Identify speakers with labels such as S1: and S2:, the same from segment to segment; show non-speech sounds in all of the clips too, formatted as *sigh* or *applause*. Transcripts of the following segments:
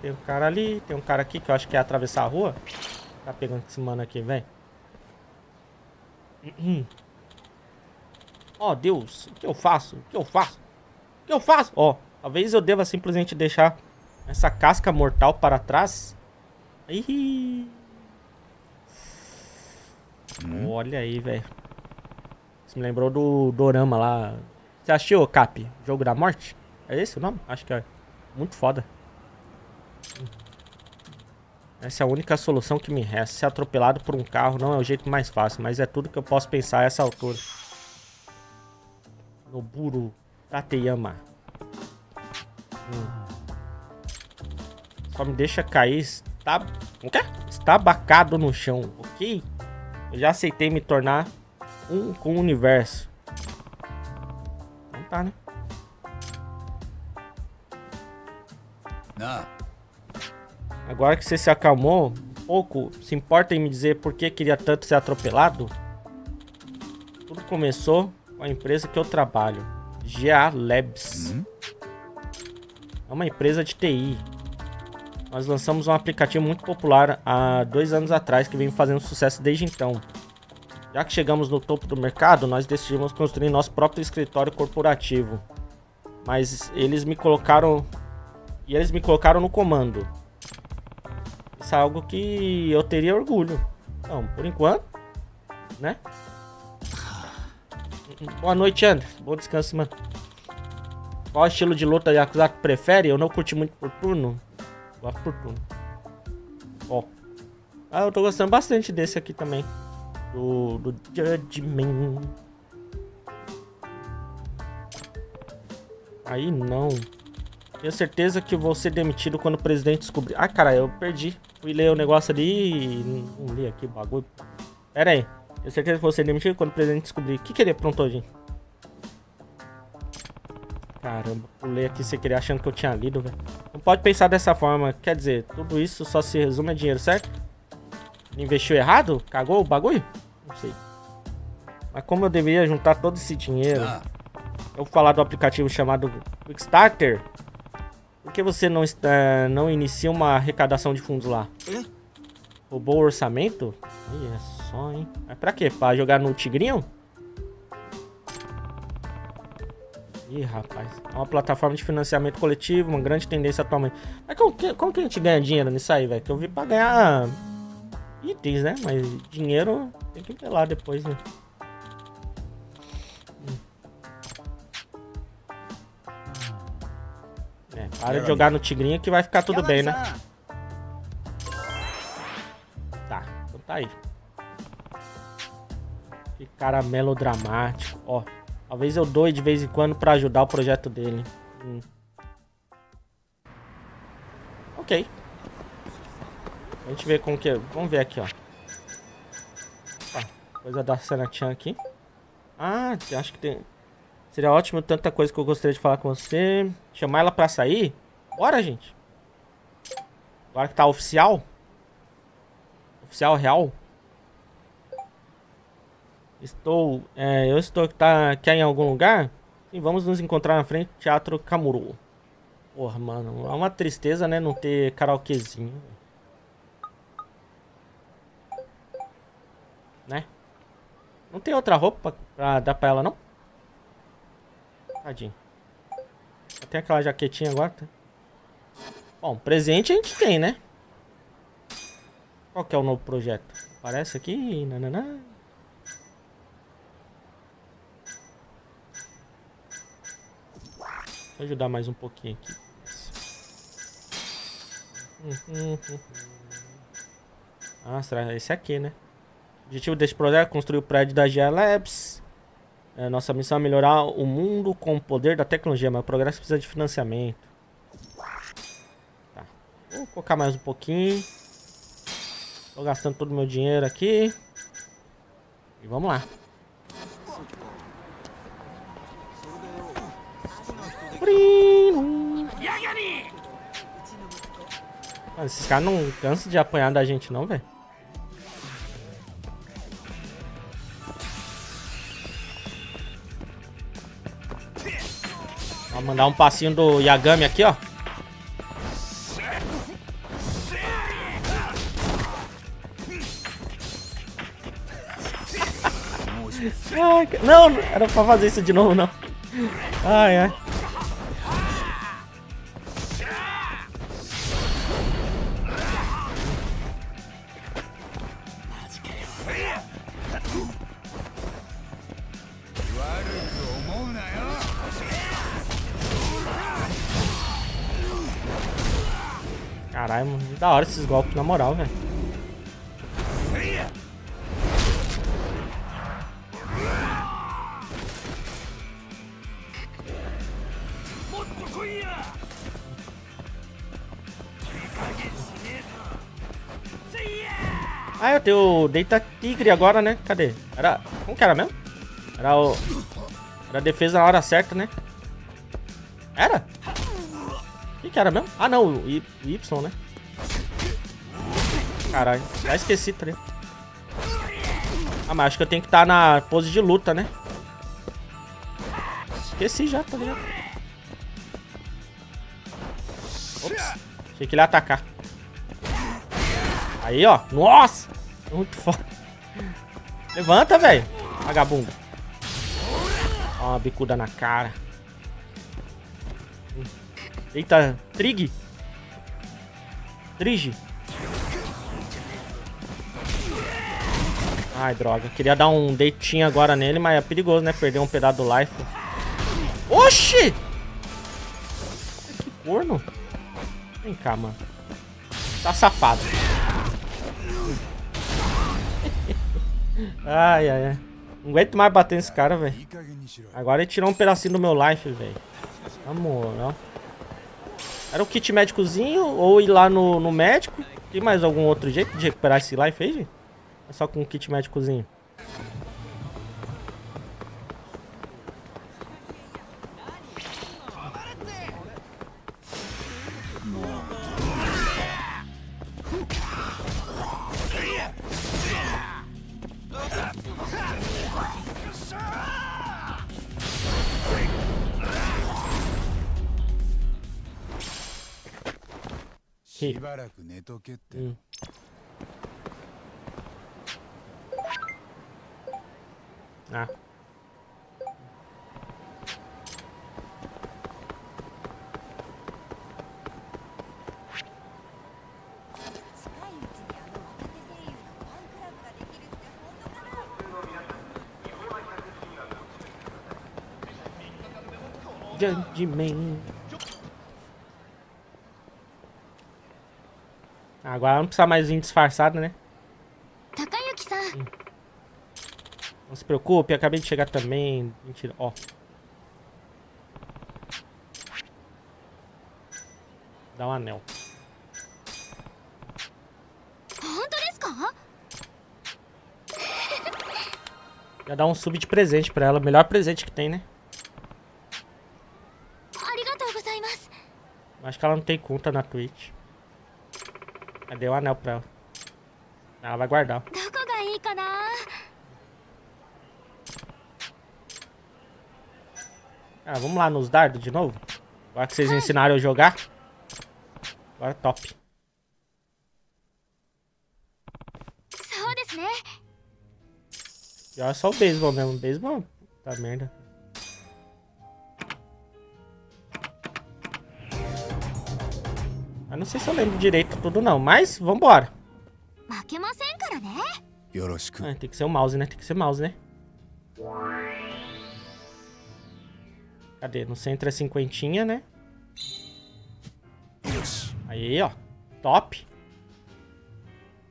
S1: Tem um cara ali, tem um cara aqui que eu acho que é atravessar a rua. Tá pegando esse mano aqui, vem. *clears throat* Ó, oh, Deus, o que eu faço? O que eu faço? O que eu faço? Ó, oh, talvez eu deva simplesmente deixar essa casca mortal para trás. Ih. Hum. Olha aí, velho. Isso me lembrou do Dorama lá. Você assistiu, Cap? Jogo da Morte? É esse o nome? Acho que é. Muito foda. Essa é a única solução que me resta. Ser atropelado por um carro não é o jeito mais fácil, mas é tudo que eu posso pensar a essa altura. Noburo Tateyama. Hum. Só me deixa cair está... O quê? Estabacado no chão, ok? Eu já aceitei me tornar um com o universo. Não tá, né? Não. Agora que você se acalmou um pouco, se importa em me dizer por que queria tanto ser atropelado? Tudo começou com a empresa que eu trabalho, GA Labs. Uhum. É uma empresa de TI. Nós lançamos um aplicativo muito popular há dois anos atrás que vem fazendo sucesso desde então. Já que chegamos no topo do mercado, nós decidimos construir nosso próprio escritório corporativo. Mas eles me colocaram. E eles me colocaram no comando. Isso é algo que eu teria orgulho. Então, por enquanto, né? Boa noite, André. Bom descanso, mano. Qual estilo de luta Yakuza prefere? Eu não curti muito por turno. Gosto por turno. Ó. Ah, eu tô gostando bastante desse aqui também. Do, do Judgment. Aí não. Tenho certeza que vou ser demitido quando o presidente descobrir. Ah, cara, eu perdi. Fui ler o negócio ali e não li aqui o bagulho. Pera aí. Tenho certeza que vou ser demitido quando o presidente descobrir. O que, que ele aprontou, gente? Caramba, pulei aqui sem querer achando que eu tinha lido, velho. Não pode pensar dessa forma. Quer dizer, tudo isso só se resume a dinheiro, certo? Investiu errado? Cagou o bagulho? Não sei. Mas como eu deveria juntar todo esse dinheiro? Ah. Eu vou falar do aplicativo chamado Quickstarter. Por que você não, está, não inicia uma arrecadação de fundos lá? Roubou o orçamento? Olha só, hein? Mas pra quê? Pra jogar no Tigrinho? Ih, rapaz. É uma plataforma de financiamento coletivo, uma grande tendência atualmente. Mas como que, como que a gente ganha dinheiro nisso aí, velho? Que eu vi pra ganhar itens, né? Mas dinheiro tem que ver lá depois, né? É, para de jogar no tigrinho que vai ficar tudo bem, né? Tá, então tá aí. Que cara melodramático. Ó, talvez eu doe de vez em quando pra ajudar o projeto dele. Hum. Ok. A gente vê como que... É. Vamos ver aqui, ó. coisa da Sanachan aqui. Ah, acho que tem... Seria ótimo tanta coisa que eu gostaria de falar com você. Chamar ela pra sair? Bora, gente. Agora que tá oficial. Oficial real. Estou... É, eu estou... Tá, quer em algum lugar? Sim, vamos nos encontrar na frente do Teatro Camuru. Porra, mano. É uma tristeza, né? Não ter karaokezinho. Né? Não tem outra roupa pra dar pra ela, não? Tadinho. Tem aquela jaquetinha agora, tá? Bom, presente a gente tem, né? Qual que é o novo projeto? Aparece aqui, nananã. Vou ajudar mais um pouquinho aqui. Ah, será esse aqui, né? O objetivo desse projeto é construir o prédio da GA Labs. É, nossa missão é melhorar o mundo com o poder da tecnologia, mas o progresso precisa de financiamento. Tá. Vou colocar mais um pouquinho. Tô gastando todo o meu dinheiro aqui. E vamos lá. Mano, esses caras não cansam de apanhar da gente não, velho. Mandar um passinho do Yagami aqui, ó. Ai, não, era pra fazer isso de novo, não. Ai, ai. Da hora esses golpes, na moral, velho. Ah, eu tenho o Deita Tigre agora, né? Cadê? Era... Como que era mesmo? Era o... Era a defesa na hora certa, né? Era? O que que era mesmo? Ah, não. O y, né? Caralho. Já esqueci, tá? Ah, mas acho que eu tenho que estar tá na pose de luta, né? Esqueci já, tá ligado? Ops. Achei que ele ia atacar. Aí, ó. Nossa! Muito foda. Levanta, velho. Vagabunda. Ó, uma bicuda na cara. Eita, Trig. Trige. Ai, droga. Queria dar um deitinho agora nele, mas é perigoso, né? Perder um pedaço do life. Oxi! Que corno. Vem cá, mano. Tá safado. *laughs* ai, ai, ai. Não aguento mais bater nesse cara, velho. Agora ele tirou um pedacinho do meu life, velho. Na moral. Era o kit médicozinho ou ir lá no, no médico? Tem mais algum outro jeito de recuperar esse life aí, gente? É só com o kit médicozinho. しば Ah. Judgment. Agora não precisa mais vir disfarçado, né? Preocupe, acabei de chegar também. Mentira, ó. Dá um anel. Já dá um sub de presente pra ela. Melhor presente que tem, né? Acho que ela não tem conta na Twitch. Cadê o anel pra ela? Ela vai guardar. Ah, vamos lá nos dardos de novo? Agora que vocês ensinaram a jogar. Agora top. E olha só o beisebol mesmo. Beisebol, tá merda. Eu não sei se eu lembro direito tudo não, mas vambora. Ah, tem que ser o mouse, né? Tem que ser mouse, né? Cadê? No centro é cinquentinha, né? Aí, ó. Top.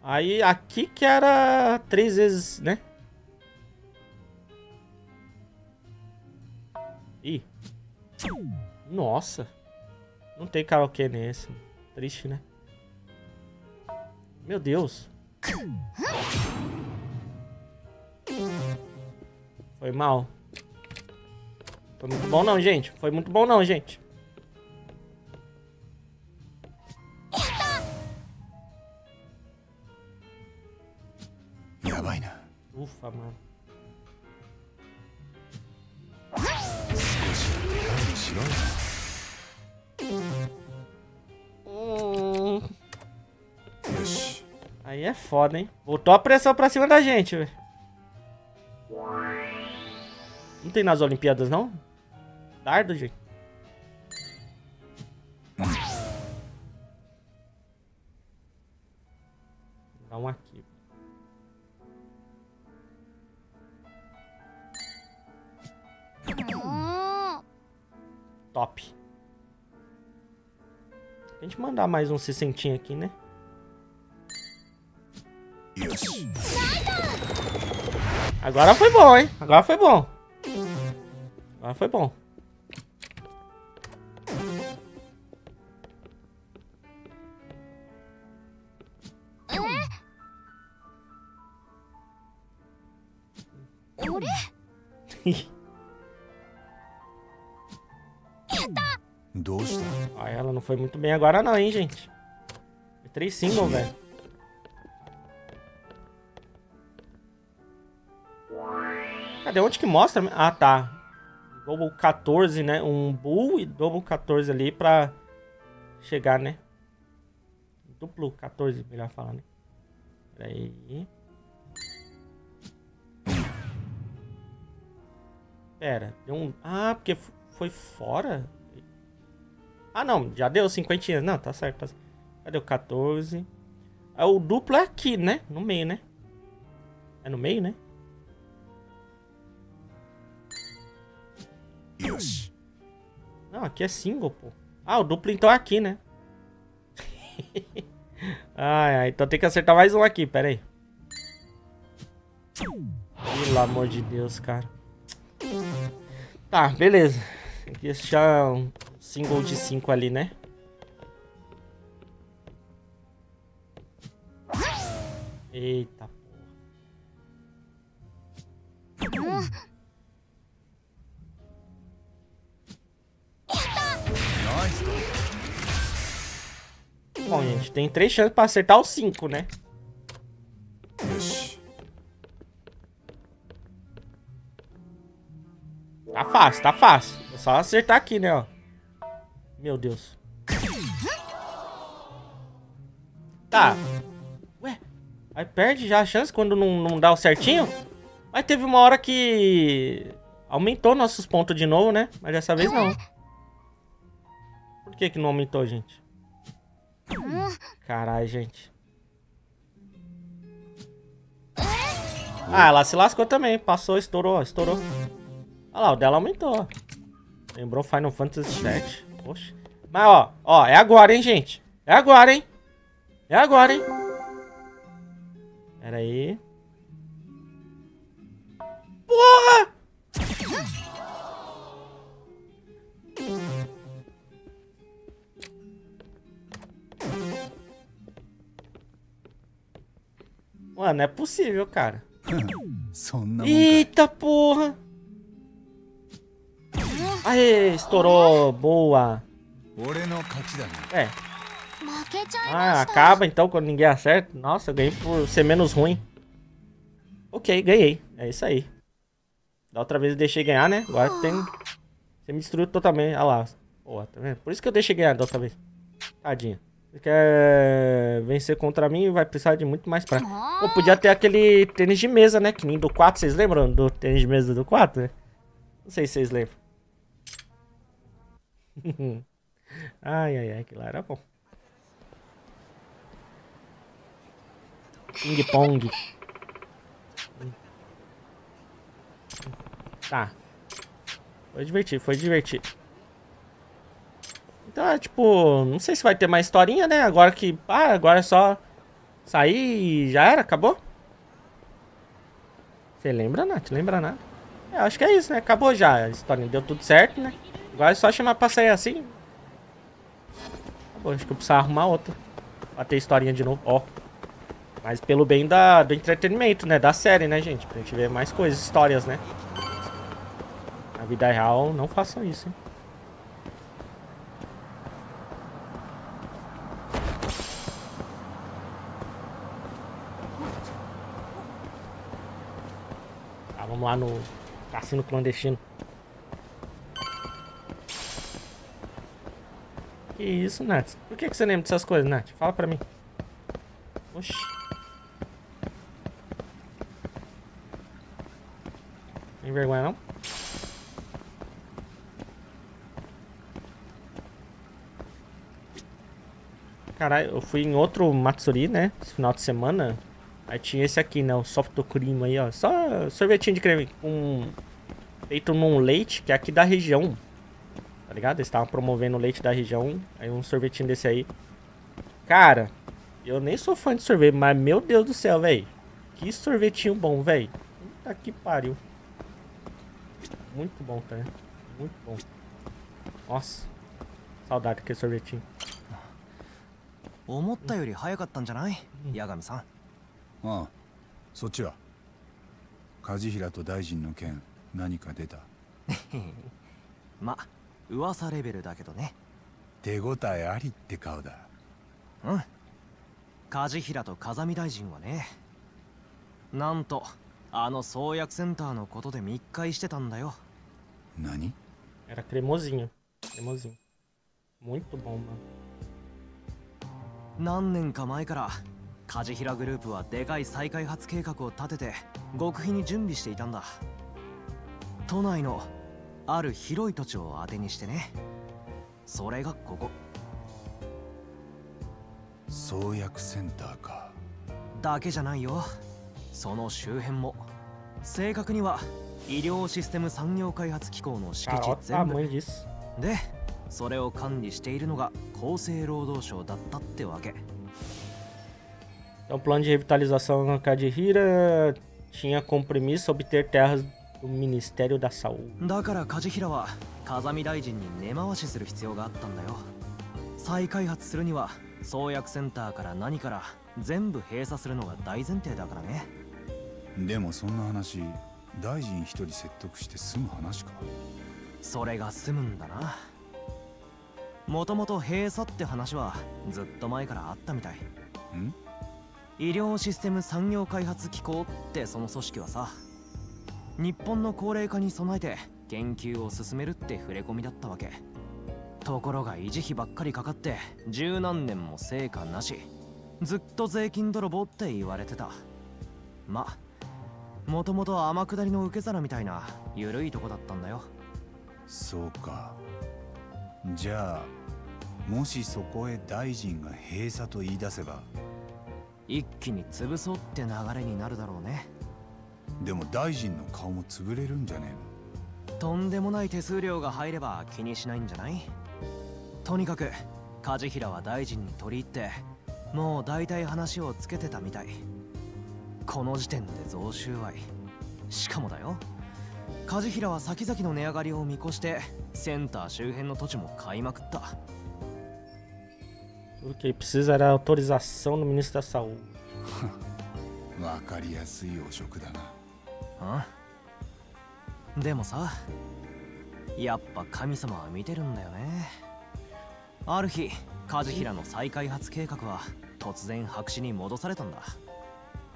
S1: Aí, aqui que era três vezes, né? Ih. Nossa. Não tem karaokê nesse. Triste, né? Meu Deus. Foi mal. Foi muito bom não, gente. Foi muito bom não, gente. Ufa, mano. Aí é foda, hein? Voltou a pressão pra cima da gente, velho. Não tem nas Olimpíadas, não? Dardo, gente? Dá um aqui. Top. A gente mandar mais um 60 aqui, né? Agora foi bom, hein? Agora foi bom. Agora foi bom. Foi muito bem agora não, hein, gente. três single, velho. Cadê? Onde que mostra? Ah, tá. Double 14, né? Um Bull e Double 14 ali pra chegar, né? Duplo 14, melhor falar, né? Pera aí. Pera, deu um... Ah, porque foi fora? Ah, não, já deu 50. Não, tá certo, tá certo. Cadê o 14? Ah, o duplo é aqui, né? No meio, né? É no meio, né? Não, aqui é single, pô. Ah, o duplo então é aqui, né? *laughs* ai, ai, então tem que acertar mais um aqui, pera aí. Pelo amor de Deus, cara. Tá, beleza. Tem que deixar um single de 5 ali, né? Eita porra. Bom, gente, tem três chances pra acertar os cinco, né? Tá fácil, tá fácil. É só acertar aqui, né, ó. Meu Deus. Tá. Ué, aí perde já a chance quando não, não dá o certinho? Mas teve uma hora que aumentou nossos pontos de novo, né? Mas dessa vez não. Por que que não aumentou, gente? Caralho, gente. Ah, ela se lascou também. Passou, estourou, estourou. Olha lá, o dela aumentou. Lembrou Final Fantasy VII. Poxa. Mas, ó, ó, é agora, hein, gente. É agora, hein. É agora, hein. Pera aí. Porra! Mano, não é possível, cara. Eita porra! Aê, estourou. Boa. É. Ah, acaba então quando ninguém acerta. Nossa, eu ganhei por ser menos ruim. Ok, ganhei. É isso aí. Da outra vez eu deixei ganhar, né? Agora tem... Você me destruiu totalmente. Olha lá. Boa, tá vendo? Por isso que eu deixei ganhar da outra vez. Tadinha. Você quer vencer contra mim, vai precisar de muito mais pra... Pô, podia ter aquele tênis de mesa, né? Que nem do 4. Vocês lembram do tênis de mesa do 4, né? Não sei se vocês lembram. *laughs* ai, ai, ai, que lá era bom. Ping pong. Tá. Foi divertido, foi divertido. Então é tipo, não sei se vai ter mais historinha, né? Agora que. Ah, agora é só sair e já era, acabou? Você lembra, Nath? Lembra nada? É, acho que é isso, né? Acabou já. A historinha deu tudo certo, né? Agora é só chamar pra sair assim. Acabou, acho que eu preciso arrumar outra. Pra ter historinha de novo. Ó. Mas pelo bem da, do entretenimento, né? Da série, né, gente? Pra gente ver mais coisas, histórias, né? Na vida real, não façam isso, hein? Vamos lá no cassino clandestino. Que isso, Nath? Por que, que você lembra dessas coisas, Nath? Fala pra mim. Oxi. Tem vergonha, não? Caralho, eu fui em outro Matsuri, né? Esse final de semana. Aí tinha esse aqui, né? O soft cream aí, ó. Só sorvetinho de creme com... Um... Feito num leite, que é aqui da região Tá ligado? Eles estavam promovendo o leite da região. Aí um sorvetinho desse aí. Cara, eu nem sou fã de sorvete, mas meu Deus do céu, velho. Que sorvetinho bom, velho. Puta que pariu. Muito bom, tá? Muito bom. Nossa. Saudade daquele sorvetinho.
S2: 思ったより早かったんじゃない八神さん
S3: ああそっちは梶平と大臣の件何か出た
S2: ま *laughs* 噂レベルだけどね
S3: 手応えありって顔だ
S2: うん梶平と風見大臣はねなんとあの創薬センターのことで密会してたんだよ
S3: 何
S1: ？Era cremosinho. Cremosinho. Muito bom, mano.
S2: 何年か前から梶平グループはでかい再開発計画を立てて極秘に準備していたんだ都内のある広い土地を当てにしてね。それがここ。
S3: 創薬センターか。
S2: だけじゃないよ。その周辺も。正確には医療システム産業開発機構の敷地全部。
S1: いい
S2: で,す。でそれを管理しているのが厚生労働省だったってわけ。
S1: Revitalização na Cadihira tinha como premissa obter terras Ministério da Saúde.
S2: だから梶平は風見大臣に根回しする必要があったんだよ。再開発するには創薬センターから何から全部閉鎖するのが大前提だからね。
S3: でもそんな話大臣一人説得して済む話か。
S2: それが済むんだな。もともと閉鎖って話はずっと前からあったみたい。
S3: ん？
S2: 医療システム産業開発機構ってその組織はさ日本の高齢化に備えて研究を進めるって触れ込みだったわけ。ところが維持費ばっかりかかって十何年も成果なし。ずっと税金泥棒って言われてた。まもともと天下りの受け皿みたいな緩いとこだったんだよ。
S3: そうか。じゃあもしそこへ大臣が閉鎖と言い出せば。
S2: 一気に潰そうって流れになるだろうね
S3: でも大臣の顔も潰れるんじゃね
S2: とんでもない手数料が入れば気にしないんじゃない？とにかく梶平は大臣に取り入ってもう大体話をつけてたみたい。この時点で贈収賄。しかもだよ。梶平は先々の値上がりを見越してセンター周辺の土地も買いまくった。
S1: Tudo que precisa era autorização do ministro da Saúde.
S3: え *laughs* わかりやすい汚職だな
S2: あでもさやっぱ神様は見てるんだよね。ある日梶平の再開発計画は突然白紙に戻されたんだ。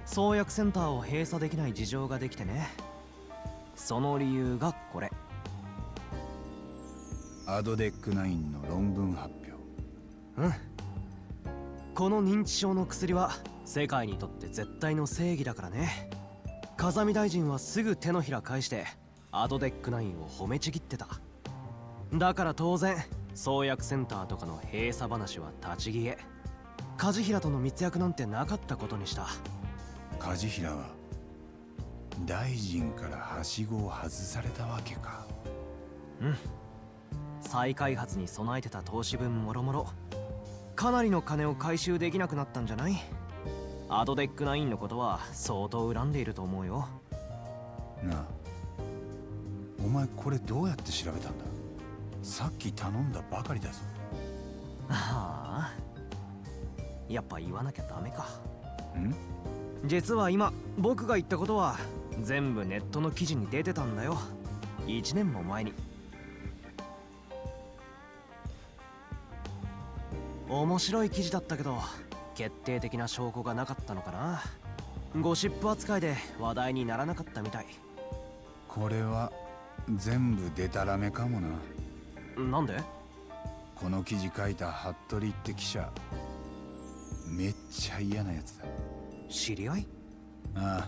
S2: 創薬センターを閉鎖できない事情ができてね。その理由がこれ。
S3: アドデック9の論文発表。
S2: うん。この認知症の薬は世界にとって絶対の正義だからね風見大臣はすぐ手のひら返してアドデック9を褒めちぎってた。だから当然創薬センターとかの閉鎖話は立ち消え。梶平との密約なんてなかったことにした。
S3: 梶平は大臣からはしごを外されたわけか。
S2: うん。再開発に備えてた投資分もろもろ。かなりの金を回収できなくなったんじゃない？アドデック9のことは相当恨んでいると思うよ。
S3: なあお前これどうやって調べたんだ？さっき頼んだばかりだぞ。
S2: ああやっぱ言わなきゃダメか。
S3: ん？
S2: 実は今僕が言ったことは全部ネットの記事に出てたんだよ。1年も前に。面白い記事だったけど決定的な証拠がなかったのかな。ゴシップ扱いで話題にならなかったみたい。
S3: これは全部デタラメかもな。
S2: なんで？
S3: この記事書いた服部って記者。めっちゃ嫌なやつだ。
S2: 知り合い？
S3: ああ。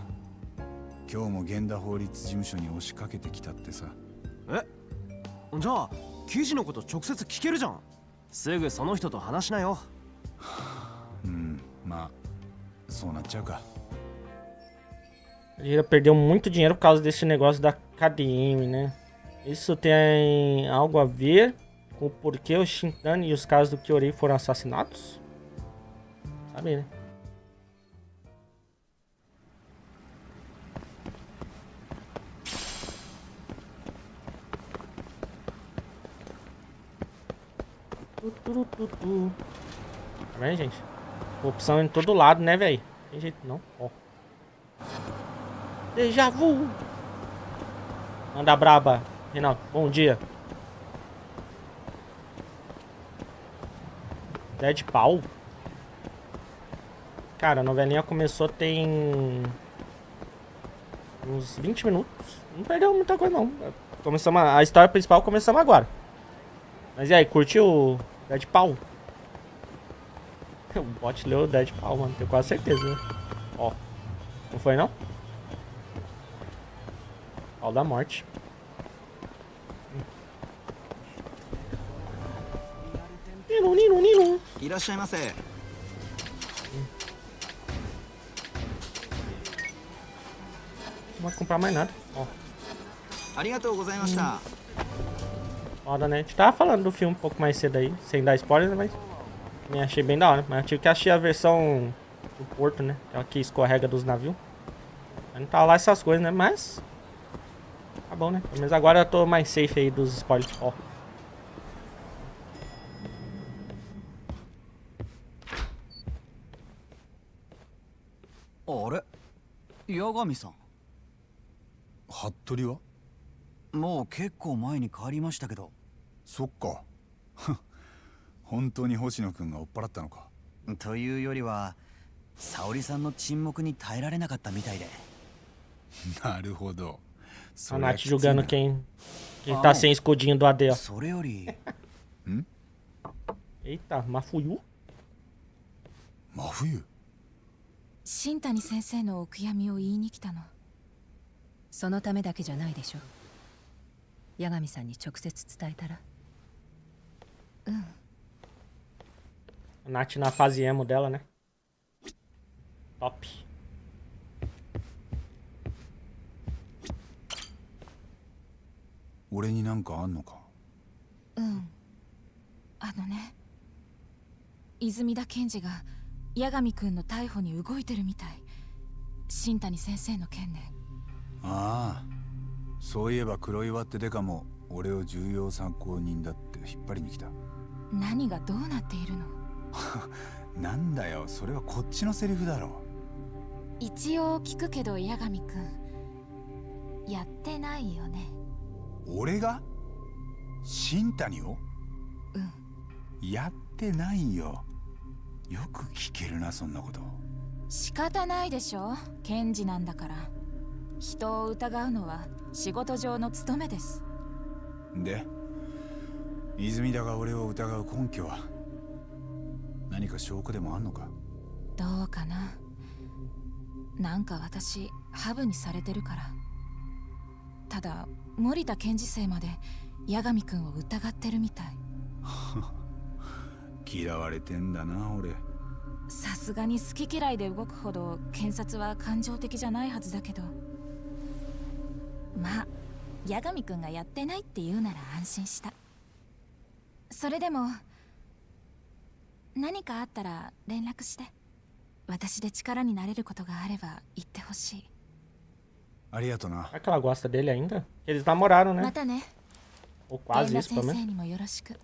S3: 今日も源田法律事務所に押しかけてきたってさ。
S2: え？じゃあ記事のこと直接聞けるじゃん。すぐその人と話しなよ。
S3: まあ
S1: Ele perdeu muito dinheiro por causa desse negócio da KDM, né? Isso tem algo a ver com o porquê o Shintani e os casos do Kyorei foram assassinados? Sabe, né? Tá vendo, gente? Opção em todo lado, né, velho? Tem jeito não. Ó. Deja vu. Manda braba. Reinaldo, bom dia. Dead pau? Cara, a novelinha começou tem... Uns 20 minutos. Não perdeu muita coisa, não. Começamos a... a história principal começamos agora. Mas e aí, curtiu Dead pau? *laughs* O bot leu o de mano. Tenho quase certeza, né? Ó. Não foi, não? Ó, da morte. Não vai comprar mais nada. Ó.
S4: Arigatou.
S1: Foda, né? Hum. A gente tava tá falando do filme um pouco mais cedo aí, sem dar spoiler, né, mas... me achei bem da hora. Mas eu tive que achar a versão do porto, né? Aquela que escorrega dos navios. Mas não tava lá essas coisas, né? Mas. Tá bom, né? Pelo menos agora eu tô mais safe aí dos spoilers. Ó.
S4: あれ八神さん
S3: 服部は
S4: もう結構前に帰りましたけど
S3: そっか *laughs* 本当に星野くんが追っ払ったのか？
S4: というよりは沙織さんの沈黙に耐えられなかったみたいで。
S3: なるほど。
S1: A Nath julgando quem, quem tá sem escudinho do AD, ó.
S4: それより。
S1: Eita, Mafuyu?
S3: 真冬
S5: 新谷先生のお悔やみを言いに来たの。
S6: そのためだけじゃないでしょ八神さんに直接伝えたら。
S1: A A Nath na fase emo dela, né? Top.
S3: Eu あの
S5: ね泉田検事が八神君の逮捕に動いてるみたい新谷先生の件で
S3: ああそういえば黒岩ってデカも俺を重要参考人だって引っ張りに来た
S5: 何がどうなっているの
S3: なんだよそれはこっちのセリフだろ。
S5: 一応聞くけど八神くん。やってないよね。
S3: 俺が？新谷を？
S5: うん。
S3: やってないよ。よく聞けるなそんなこと。
S5: 仕方ないでしょ。検事なんだから。人を疑うのは仕事上の務めです。
S3: で泉田が俺を疑う根拠は？何か証拠でもあんのか？
S5: どうかな？なんか私ハブにされてるから。ただ森田検事生まで八神くんを疑ってるみたい。*laughs*
S3: 嫌われてんだな俺。
S5: さすがに好き嫌いで動くほど検察は感情的じゃないはずだけど。まあ八神くんがやってないって言うなら安心した。それでも何かあったら連絡して私で力になれることがあれば言ってほしい
S3: ありがとな
S1: Será que ela gosta dele ainda? Eles namoraram, né?
S5: またね
S1: Ou
S5: 源
S1: quase
S5: 田
S1: isso,
S5: 先
S1: pelo
S5: 生
S1: menos.
S5: にもよろしく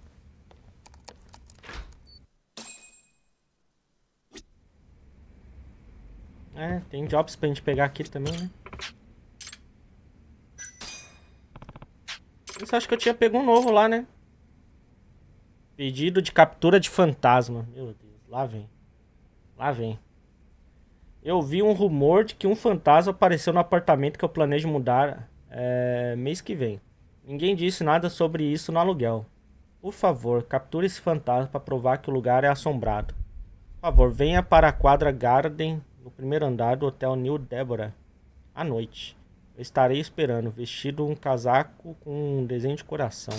S1: É, tem jobs pra gente pegar aqui também, né? Isso acho que eu tinha pego um novo lá, né? Pedido de captura de fantasma. Meu Deus, lá vem. Lá vem. Eu vi um rumor de que um fantasma apareceu no apartamento que eu planejo mudar é, mês que vem. Ninguém disse nada sobre isso no aluguel. Por favor, capture esse fantasma para provar que o lugar é assombrado. Por favor, venha para a quadra Garden no primeiro andar do Hotel New Deborah à noite. Eu estarei esperando, vestido um casaco com um desenho de coração.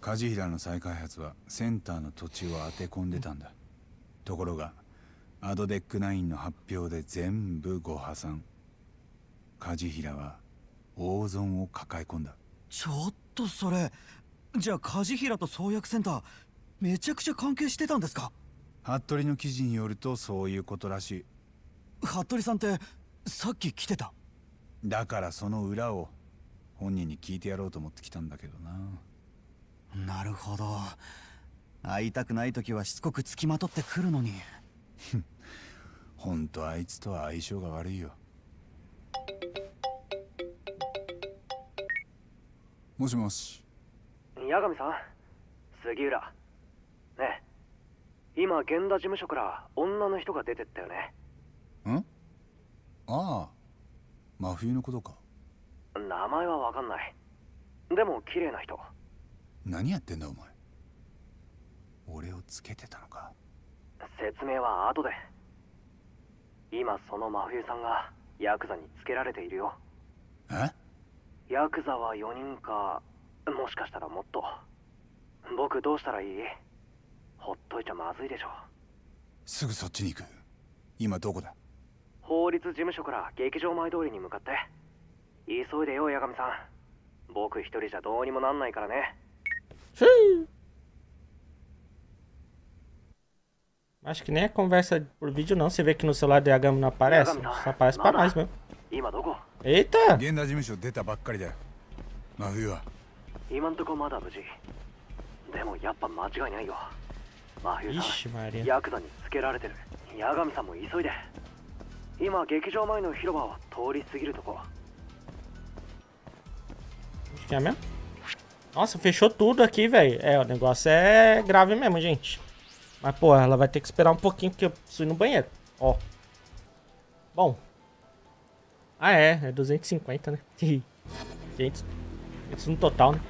S3: 梶平の再開発はセンターの土地を当て込んでたんだ。ところがアドデック9の発表で全部ご破産。梶平は大損を抱え込んだ。
S4: ちょっとそれじゃあ梶平と創薬センターめちゃくちゃ関係してたんですか？
S3: 服部の記事によるとそういうことらしい。
S4: 服部さんってさっき来てた。
S3: だからその裏を本人に聞いてやろうと思ってきたんだけどな
S4: なるほど。会いたくない時はしつこく付きまとってくるのに。
S3: ほんとあいつとは相性が悪いよ。もしもし。
S2: 八神さん杉浦。ねえ今源田事務所から女の人が出てったよね。
S3: ん？ああ真冬のことか。
S2: 名前はわかんない。でも綺麗な人
S3: 何やってんだお前？俺をつけてたのか？
S2: 説明は後で。今その真冬さんがヤクザにつけられているよ。
S3: え？
S2: ヤクザは4人かもしかしたらもっと。僕どうしたらいい？ほっといちゃまずいでしょ。
S3: すぐそっちに行く。今どこだ？
S2: 法律事務所から劇場前通りに向かって。急いでよ八神さん。僕一人じゃどうにもなんないからね
S1: Acho que nem é conversa por vídeo não. Você vê que no celular de Agamo não aparece? Só aparece pra nós mesmo.
S2: 今どこ
S1: Eita!
S3: 現田事務所出たばっかりだよ真冬は
S2: 今んとこまだ無事でもやっぱ間違いないよ真冬さ
S1: Ixi,
S2: ん
S1: Maria.
S2: ヤクザにつけられてる八神さんも急いで今劇場前の広場を通り過ぎるとこ
S1: Acho que é mesmo? Nossa, fechou tudo aqui, velho. É, o negócio é grave mesmo, gente. Mas, pô, ela vai ter que esperar um pouquinho porque eu preciso ir no banheiro. Ó. Bom. Ah, é. É 250, né? *laughs* 500. Isso no total, né?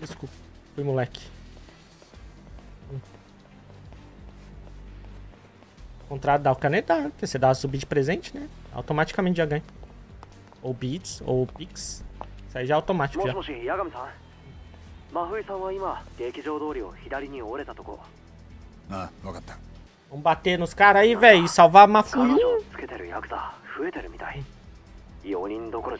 S1: Desculpa. Fui moleque. Hum. Contrato dá o caneta, né? Porque você dá subir de presente, né? Automaticamente já ganha. Ou bits, ou pix. Isso aí já é automático
S2: も
S1: já.
S2: しもし八神さん真冬さんは今劇場通りを左に折れたとこ
S3: ああ分かった
S1: Vamos bater nos caras aí, velho, e salvar a
S2: 彼
S1: Mafuyu.
S2: 女をつけてるヤクザ増えてるみたい4人どこ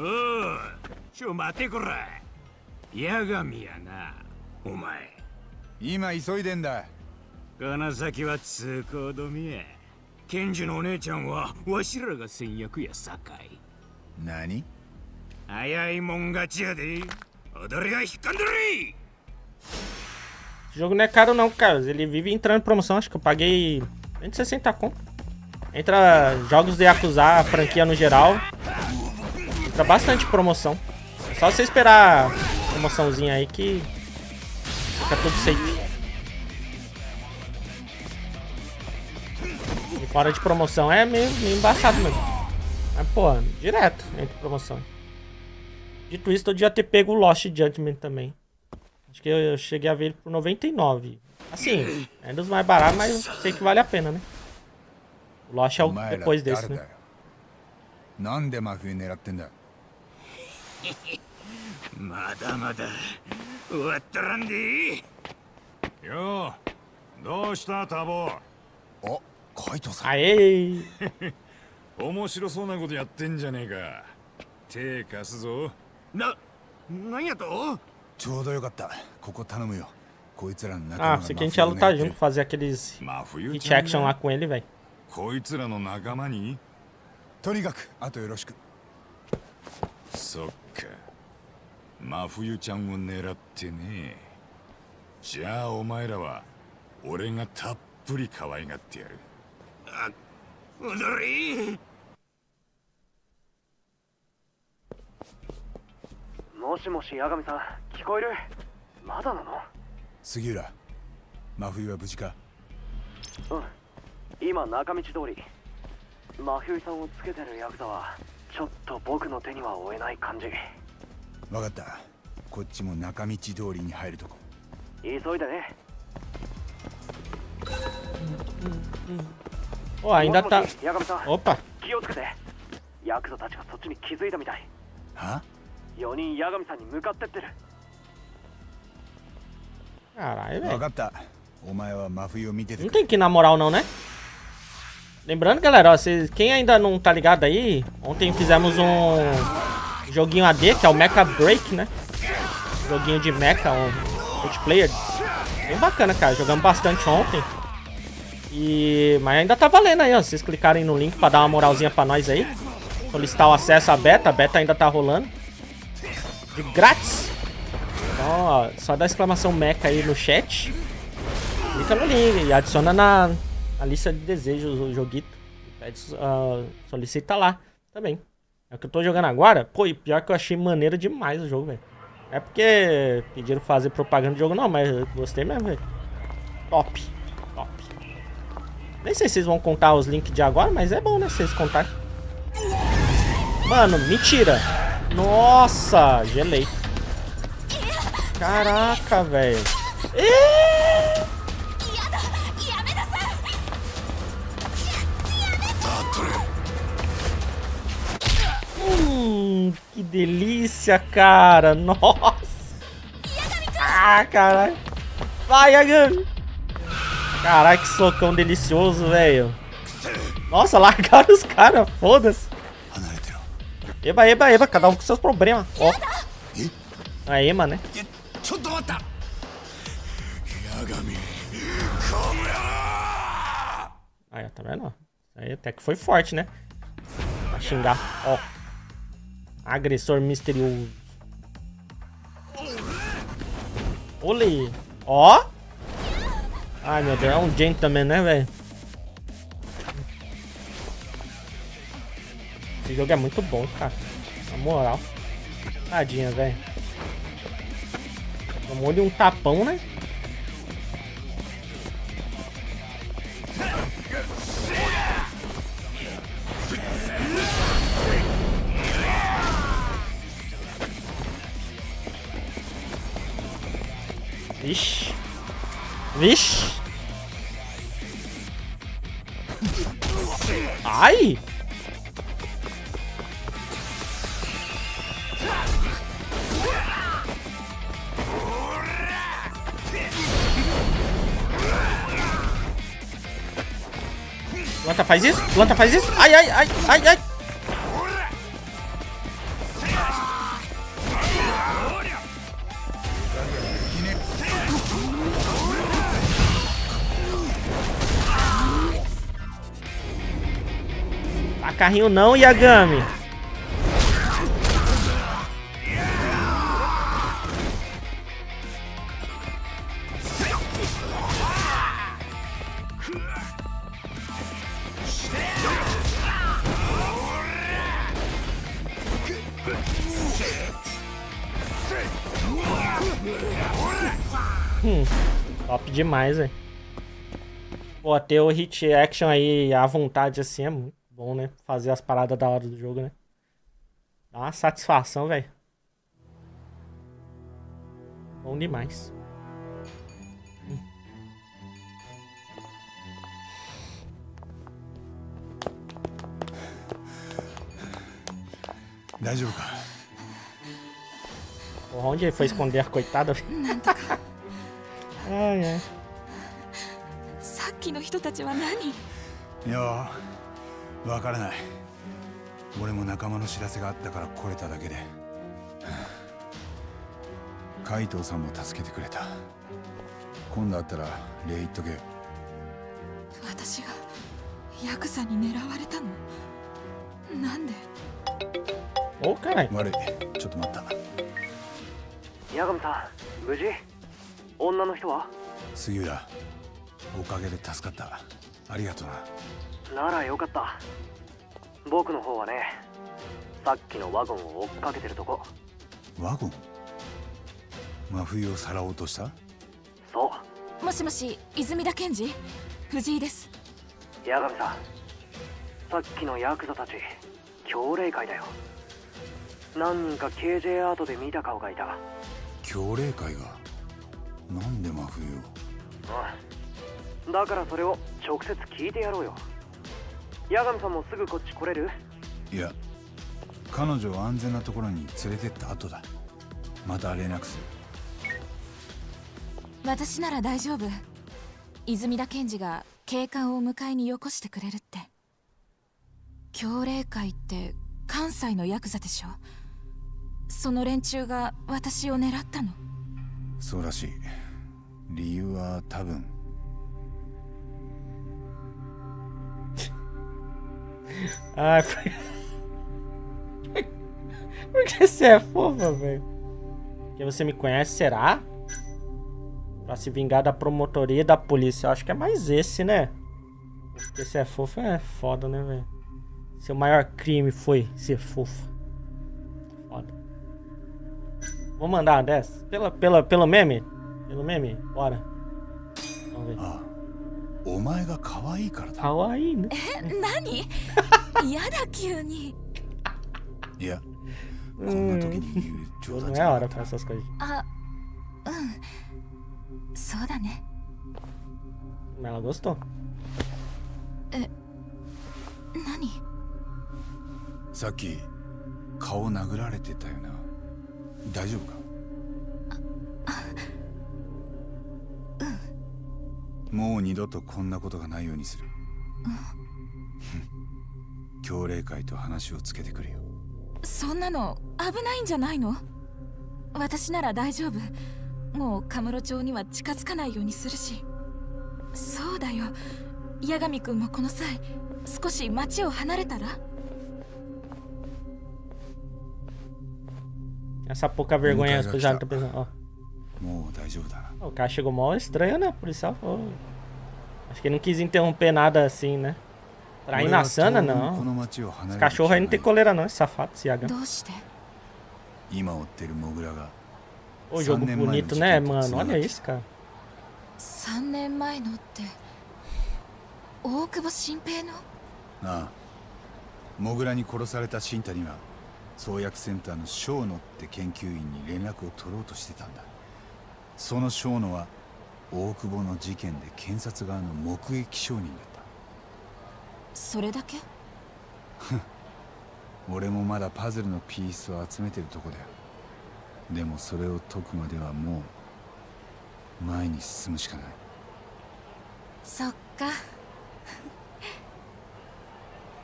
S7: おうちょ待てこら八神やなお前
S3: 今急いでんだ
S7: 金崎は通行止めや賢治のお姉ちゃんはわしらが先約やさかい
S3: 何
S7: 早いもん勝ちやで踊りが引っかんでる
S1: Esse jogo não é caro não, cara. Ele vive entrando em promoção. Acho que eu paguei 160 conto. Entra jogos de Yakuza, a franquia no geral. Entra bastante promoção. É só você esperar a promoçãozinha aí que fica tudo safe. E fora de promoção é meio, meio embaçado mesmo. Mas, pô, direto entre promoção. Dito isso, eu devia ter pego o Lost Judgment também. Acho que eu, eu cheguei a ver ele por 99. Assim, é dos mais baratos, mas eu sei que vale a pena, né? O Lost é o
S3: お前ら
S1: depois
S3: 誰
S1: desse,
S3: だ
S1: né?
S3: よなんで真冬狙ってんだ *laughs*
S7: まだまだ終わったらんで
S8: ようどうしたタボ？
S3: あカイトさん。
S1: Aê! *laughs*
S8: 面白そうなことやってんじゃねえか。手貸すぞ。
S7: ななんやと？
S3: ちょうどよかった。ここ頼むよ。こいつらの仲
S1: Ah,
S3: 間が
S1: pensei que a gente ia
S3: 真冬
S1: lutar
S3: 狙って
S1: junto,
S3: る
S1: fazer aqueles hit
S8: ちゃん
S1: action
S8: が
S1: lá com ele, velho.
S8: こいつらの仲間に？
S3: とにかくあとよろしく。
S8: そっか真冬ちゃんを狙ってね。じゃあお前らは俺がたっぷり可愛がってやる。
S9: 踊り
S10: もしもし八神さん聞こえる？まだなの？
S3: 杉浦真冬は無事か？
S10: うん。今中道通り真冬さんをつけてるヤクザはちょっと僕の手には負えない感じ
S3: 分かったこっちも中道通りに入るとこ
S10: 急いでね
S1: Pô, ainda
S10: も
S1: tá.
S10: しもし八神さん
S1: Opa!
S10: 気をつけてヤクザたちがそっちに気づいたみたい
S3: は
S10: 4人八神さんに向かってってる
S1: Caralho,
S3: 分
S1: velho.
S3: かったお前は真冬を見てて
S1: Não
S3: くれ
S1: tem que ir na moral, não, né? Lembrando, galera, ó, vocês, quem ainda não tá ligado aí, ontem fizemos um joguinho AD, que é o Mecha Break, né? Joguinho de Mecha, um multiplayer. Bem bacana, cara. Jogamos bastante ontem. E... Mas ainda tá valendo aí, ó. Vocês clicarem no link pra dar uma moralzinha pra nós aí. Solicitar o acesso à beta. A beta ainda tá rolando. De grátis. Então, ó, só dá exclamação Mecha aí no chat. Clica no link e adiciona na, na lista de desejos o joguito. Pede, ah, solicita lá também. É o que eu tô jogando agora. Pô, e pior que eu achei maneiro demais o jogo, velho. É porque pediram fazer propaganda do jogo, não, mas eu gostei mesmo, velho. Top. Top. Nem sei se vocês vão contar os links de agora, mas é bom, né? Vocês contarem. Mano, mentira. Nossa, gelei. Caraca, velho. Ih! Que delícia, cara. *laughs* Nossa. Ah, caralho. Vai, Yagami. Caralho, que socão delicioso, velho. Nossa, largaram os caras, foda-se. Eba, eba, eba, cada um com seus problemas. Ó. A Ema, né? Aí, tá vendo? Aí até que foi forte, né? Pra xingar. Ó. Agressor misterioso. Olê. Ó. Ai, meu Deus. É um gentleman, né, velho? Esse jogo é muito bom, cara. Na moral. Tadinha, velho. Tomou-lhe um tapão, né? Vixe. Vixe. Ai! Planta faz isso? Planta faz isso? Ai, ai, ai, ai, ai. Carrinho não, Yagami. Hum, top demais, velho. Pô, ter o hit action aí à vontade assim é muito bom, né? Fazer as paradas da hora do jogo, né? Dá uma satisfação, velho. Bom demais.
S3: 大丈夫か
S1: Porra, onde ele foi esconder a coitada? ai, ai.
S5: さっきの人たちは何
S3: いや わからない。俺も仲間の知らせがあったから来れただけで。海藤さんも助けてくれた。今度会ったら礼言っとけ。よ
S5: 私がヤクザに狙われたの？なんで
S1: ？Ô, caralho.
S3: 悪い。ちょっと待った。
S10: 八神さん無事？女の人は？
S3: 杉浦おかげで助かった。ありがとうな
S10: ならよかった。僕の方はねさっきのワゴンを追っかけてるとこ。
S3: ワゴン？真冬をさらおうとした？
S10: そう。
S5: もしもし泉田賢治藤井です。
S10: 八神さんさっきのヤクザたち強霊会だよ。何人か KJ アートで見た顔がいた。
S3: 強霊会が？なんで真冬を？
S10: うん。だからそれを直接聞いてやろうよ八神さんもすぐこっち来れる？
S3: いや彼女を安全なところに連れてった後だ。また連絡する。
S5: 私なら大丈夫。泉田賢治が警官を迎えによこしてくれるって。強霊会って関西のヤクザでしょ。その連中が私を狙ったの。
S3: そうらしい。理由は多分
S1: Ai, por... por que você é fofa, velho? Porque você me conhece, será? Pra se vingar da promotoria e da polícia. Eu acho que é mais esse, né? Porque você é fofo é foda, né, velho? Seu maior crime foi ser fofa. Foda. Vou mandar uma dessa. Pela, pela, pelo meme? Pelo meme? Bora. Vamos ver.
S3: ああお前が可愛いからだ。
S1: Kawaii, né?
S5: 何？嫌だ急に。
S3: いやこんな時に言う冗談じゃなか.
S5: あうん。そうだね。
S1: Mas ela gostou.
S5: 何？
S3: さっき顔殴られてたよな。大丈夫か？もう二度とこんなことがないようにする。強霊会と話をつけてくるよ。
S5: そんなの危ないんじゃないの？私なら大丈夫。もうカムロ町には近づかないようにするし。そうだよ。八神君もこの際少し町を離れたら
S1: ？Essa pouca vergonha, já estão pensando, ó.
S3: もう大丈夫だな
S1: O cara chegou mal estranho, né? O policial falou. Acho que ele não quis interromper nada assim, né? Trair na sana,
S3: こ
S1: não.
S3: の町を離
S1: Esse
S3: れる
S1: cachorro aí não tem
S3: 気がない
S1: coleira, não. Esse safado, esse Yagan.
S5: どうして
S3: 今追ってるモグラが
S1: Ô, jogo
S3: Só
S1: bonito,
S3: Neymar
S1: né,
S3: no
S1: mano?
S3: título,
S1: Olha
S3: né?
S1: isso, cara.
S5: 3年前のって大久保新平の
S3: ああモグラに殺された新谷は創薬センターの小野って研究員に連絡を取ろうとしてたんだ その小野は大久保の事件で検察側の目撃証人だった。
S5: それだけ？*laughs*
S3: 俺もまだパズルのピースを集めてるとこだよ。でもそれを解くまではもう前に進むしかない。
S5: そっか。*laughs*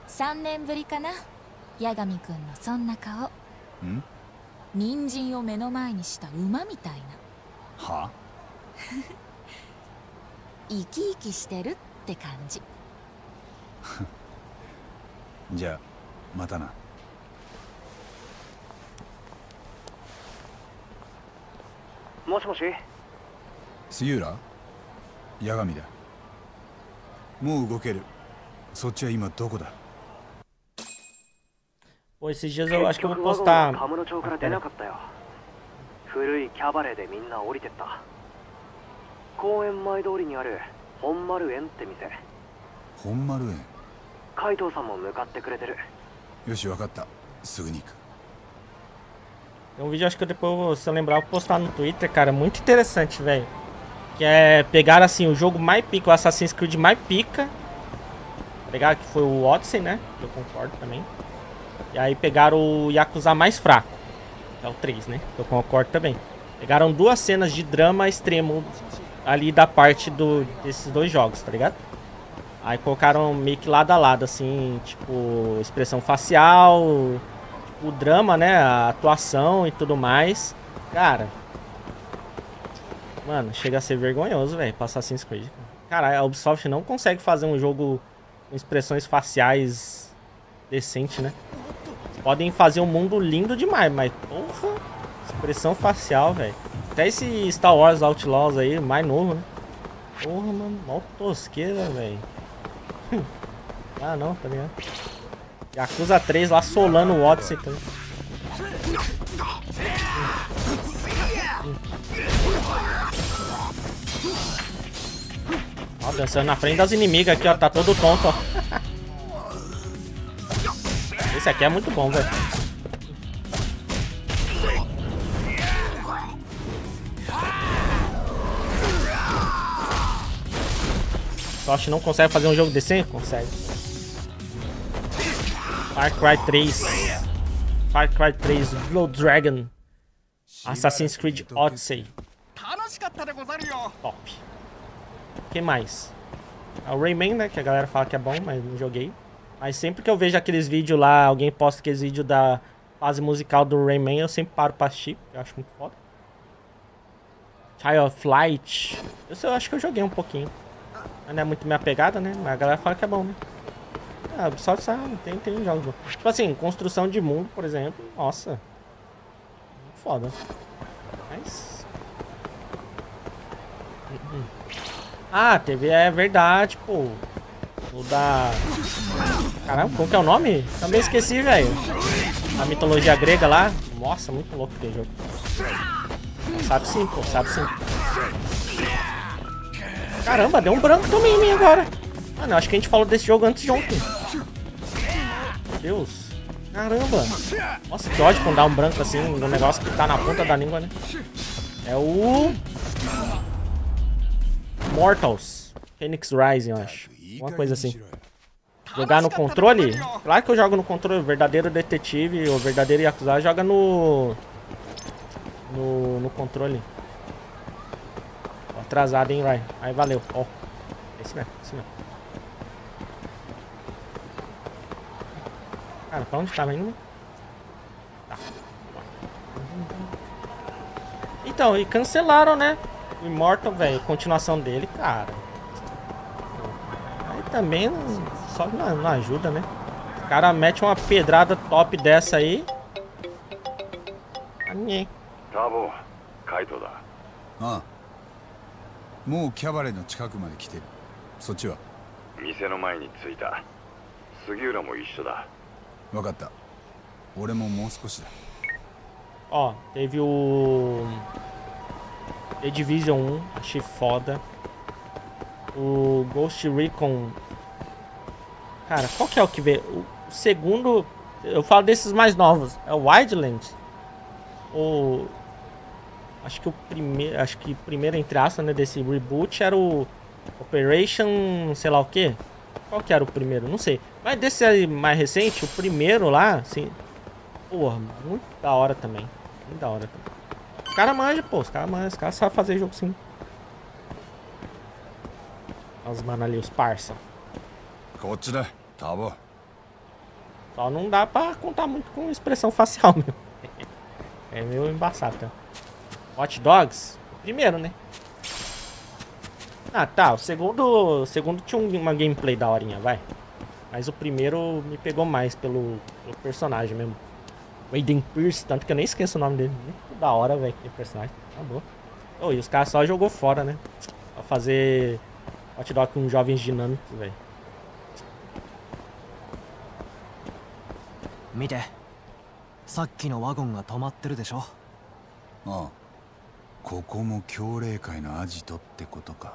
S5: 3年ぶりかな？八神君のそんな顔。
S3: ん？
S5: 人参を目の前にした馬みたいな
S3: は？*laughs*
S5: 生き生きしてるって感じ。*laughs*
S3: じゃあまたな。
S10: もしもし？
S3: 杉浦？八神だ。もう動ける。そっちは今どこだ
S1: ？Pô, esses dias eu acho.
S10: 古いキャバレーでみんな降りてった公園前通りにある本丸園って店
S3: 本丸園
S10: 海藤さんも向かってくれてる
S3: よし分かったすぐに行く
S1: Tem um vídeo, acho que eu depois, eu vou- se eu lembrar, eu vou postar no Twitter, cara. Muito interessante, velho. Que é pegar, assim, o jogo mais pica, o Assassin's Creed mais pica. Tá ligado? Que foi o Odyssey, né? Que eu concordo também. E aí pegaram o Yakuza mais fraco. É o 3, né? Eu concordo também. Pegaram duas cenas de drama extremo ali da parte do, desses dois jogos, tá ligado? Aí colocaram meio que lado a lado, assim, tipo, expressão facial, o drama, né? A atuação e tudo mais. Cara. Mano, chega a ser vergonhoso, velho, pra Assassin's Creed. Cara, a Ubisoft não consegue fazer um jogo com expressões faciais decente, né? Podem fazer um mundo lindo demais, mas porra, expressão facial, velho. Até esse Star Wars Outlaws aí, mais novo, né? Porra, mano, mó tosqueira, velho. *laughs* ah, não, tá ligado? Yakuza 3 lá solando o Odyssey também. Ó, dançando na frente das inimigas aqui, ó. Tá todo tonto, ó. Esse aqui é muito bom, velho. Que não consegue fazer um jogo decente? Consegue. Far Cry 3. Far Cry 3 Blood Dragon. Assassin's Creed Odyssey. Top. O que mais? É o Rayman, né? Que a galera fala que é bom, mas não joguei. Mas sempre que eu vejo aqueles vídeos lá, alguém posta aqueles vídeos da fase musical do Rayman, eu sempre paro pra assistir, eu acho muito foda. Child of Light. Eu, eu acho que eu joguei um pouquinho. Mas não é muito minha pegada, né? Mas a galera fala que é bom, né? Ah, só sabe, tem, tem jogos. Tipo assim, construção de mundo, por exemplo. Nossa. Foda. Mas. Ah, teve, é verdade, pô. O da. Caramba, como que é o nome? Também esqueci, velho. A mitologia grega lá. Nossa, muito louco aquele jogo. Sabe sim, pô, sabe sim. Caramba, deu um branco também em mim agora. Mano, acho que a gente falou desse jogo antes de ontem. Meu Deus. Caramba. Nossa, que ódio quando dá um branco assim no negócio que tá na ponta da língua, né? É o... Mortals. Phoenix Rising, eu acho. Uma coisa assim. Jogar no controle? Claro que eu jogo no controle. O verdadeiro detetive, o verdadeiro Yakuza joga no... No, no controle. Ó, atrasado, hein, Ryan? Aí, valeu. Ó. Esse mesmo, esse mesmo. Cara, pra onde tava indo? Tá. Então, e cancelaram, né? O Immortal, velho. Continuação dele, cara Aí também só não, não ajuda, né? O cara mete uma pedrada top dessa aí. Ninguém.
S3: タボカイトだああもうキャバレーの近くまで来てるそっちは
S11: 店の前に着いた杉浦も一緒だ
S3: 分かった俺ももう少しだ
S1: Ó, teve o The Division 1, achei foda. O Ghost Recon. Cara, qual que é o que vê? O segundo. Eu falo desses mais novos. É o Wildlands? Ou. Acho que o primeiro. Acho que o primeiro entre aspas, né? Desse reboot era o Operation. sei lá o que. Qual que era o primeiro? Não sei. Mas desse aí mais recente, o primeiro lá, assim. Porra, muito da hora também. Muito da hora também. Os caras manjam, pô. Os caras manjam. Os caras sabem fazer jogo sim. Olha os mano ali, os parça. Só não dá pra contar muito com expressão facial, *laughs* meu. É meio embaçado, tá? Hot Dogs? Primeiro, né? Ah, tá. O segundo, o segundo tinha uma gameplay da horinha, vai. Mas o primeiro me pegou mais pelo, pelo personagem mesmo. Aiden Pierce, tanto que eu nem esqueço o nome dele. Da hora, velho, que personagem. Tá bom. Oh, e os caras só jogou fora, né? Pra fazer Hot Dog com jovens dinâmicos, velho.
S2: 見てさっきのワゴンが止まってるでしょ
S3: ああここも協励会のアジトってことか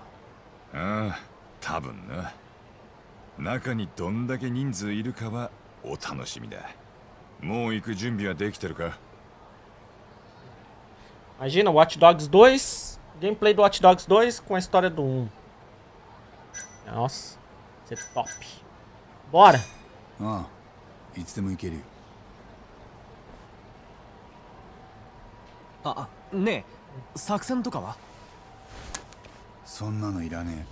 S8: ああ多分な中にどんだけ人数いるかはお楽しみだもう行く準備はできてるか
S1: Imagina, Watch Dogs 2, gameplay do Watch Dogs 2 com a história do 1. Nossa, isso é top. Bora!
S3: ああいつでも行けるよ
S2: あねえ作戦とかは
S3: そんなのいらね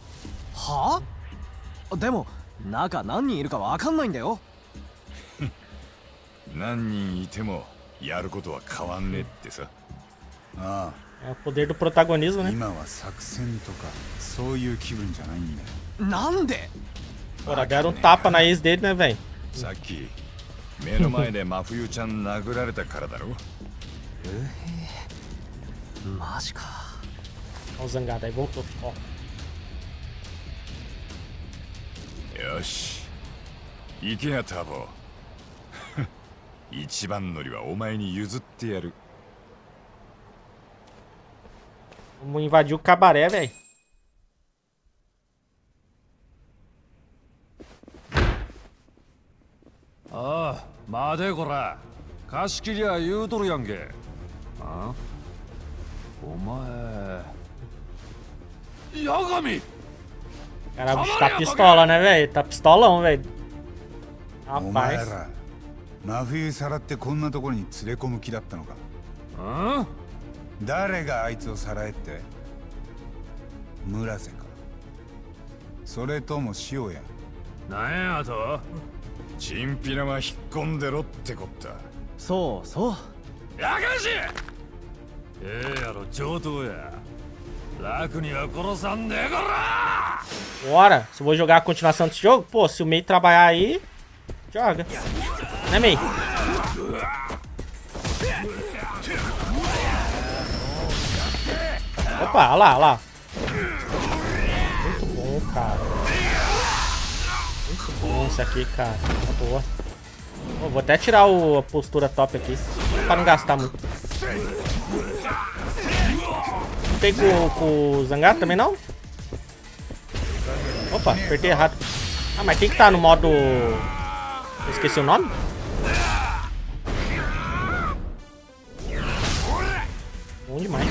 S2: はあでも中何人いるかわかんないんだよ*laughs*
S8: 何人いてもやることは変わんねえってさ
S3: あ
S1: É o poder do protagonismo,
S3: あ
S1: né?
S3: 今は作戦とかそういう気分じゃないんだよ
S2: なんで
S1: Bora, deram um tapa na ex dele, né, velho?
S8: さっき目の前で真冬ちゃん殴られたからだろ
S2: マジか
S1: Ó o zangado aí, voltou. Ó.
S8: よし行けやターボ一番乗りはお前に譲ってやる
S1: Vamos invadir o cabaré, velho.
S12: ああ待てこら。貸し切りゃ言うとるやんけ。あ？お前。八神。
S1: Cara, o bicho tá pistola, né, velho? Tá pistolão, velho.
S3: お前
S1: Rapaz.
S3: ら真冬さらってこんなところに連れ込む気だったのか
S12: あ
S3: 誰があいつをさらえって村瀬かそれとも塩や
S12: なんやと
S8: チンピラは引っ込んでろってこった
S2: そうそう
S12: やかしええやろ上等や楽には殺さんねえこら
S1: Bora. Se eu vou jogar a continuação desse jogo, pô, se o Mei trabalhar aí, joga. Né, Mei? Opa, olha lá, olha lá. Muito bom, cara. Isso aqui, cara. Tá boa. Pô, vou até tirar o, a postura top aqui, pra não gastar muito. Não tem com, com o Zangato também, não? Opa, apertei errado. Ah, mas quem que tá no modo... Eu esqueci o nome? Bom demais.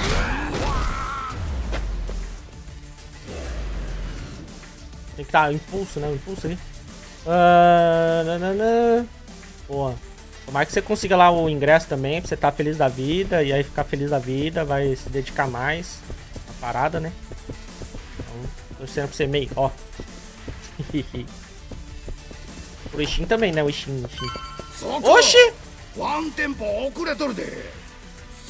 S1: Tem que tá impulso, né? O impulso ali. Ah, nananã. Boa. Tomara que você consiga lá o ingresso também, pra você estar feliz da vida. E aí ficar feliz da vida, vai se dedicar mais à parada, né? Então, torcendo pra você meio, ó. *laughs* o Ishin também, né? O Ishin, Ishin.
S7: そこ
S1: Oxi!
S7: ワンテンポ遅れとるで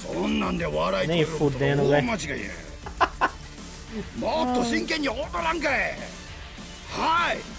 S7: そんなんで笑い取
S1: Nem
S7: れること
S1: fudendo,
S7: 大
S1: velho.
S7: 間違いやもっと真剣に踊らんかいはい *laughs*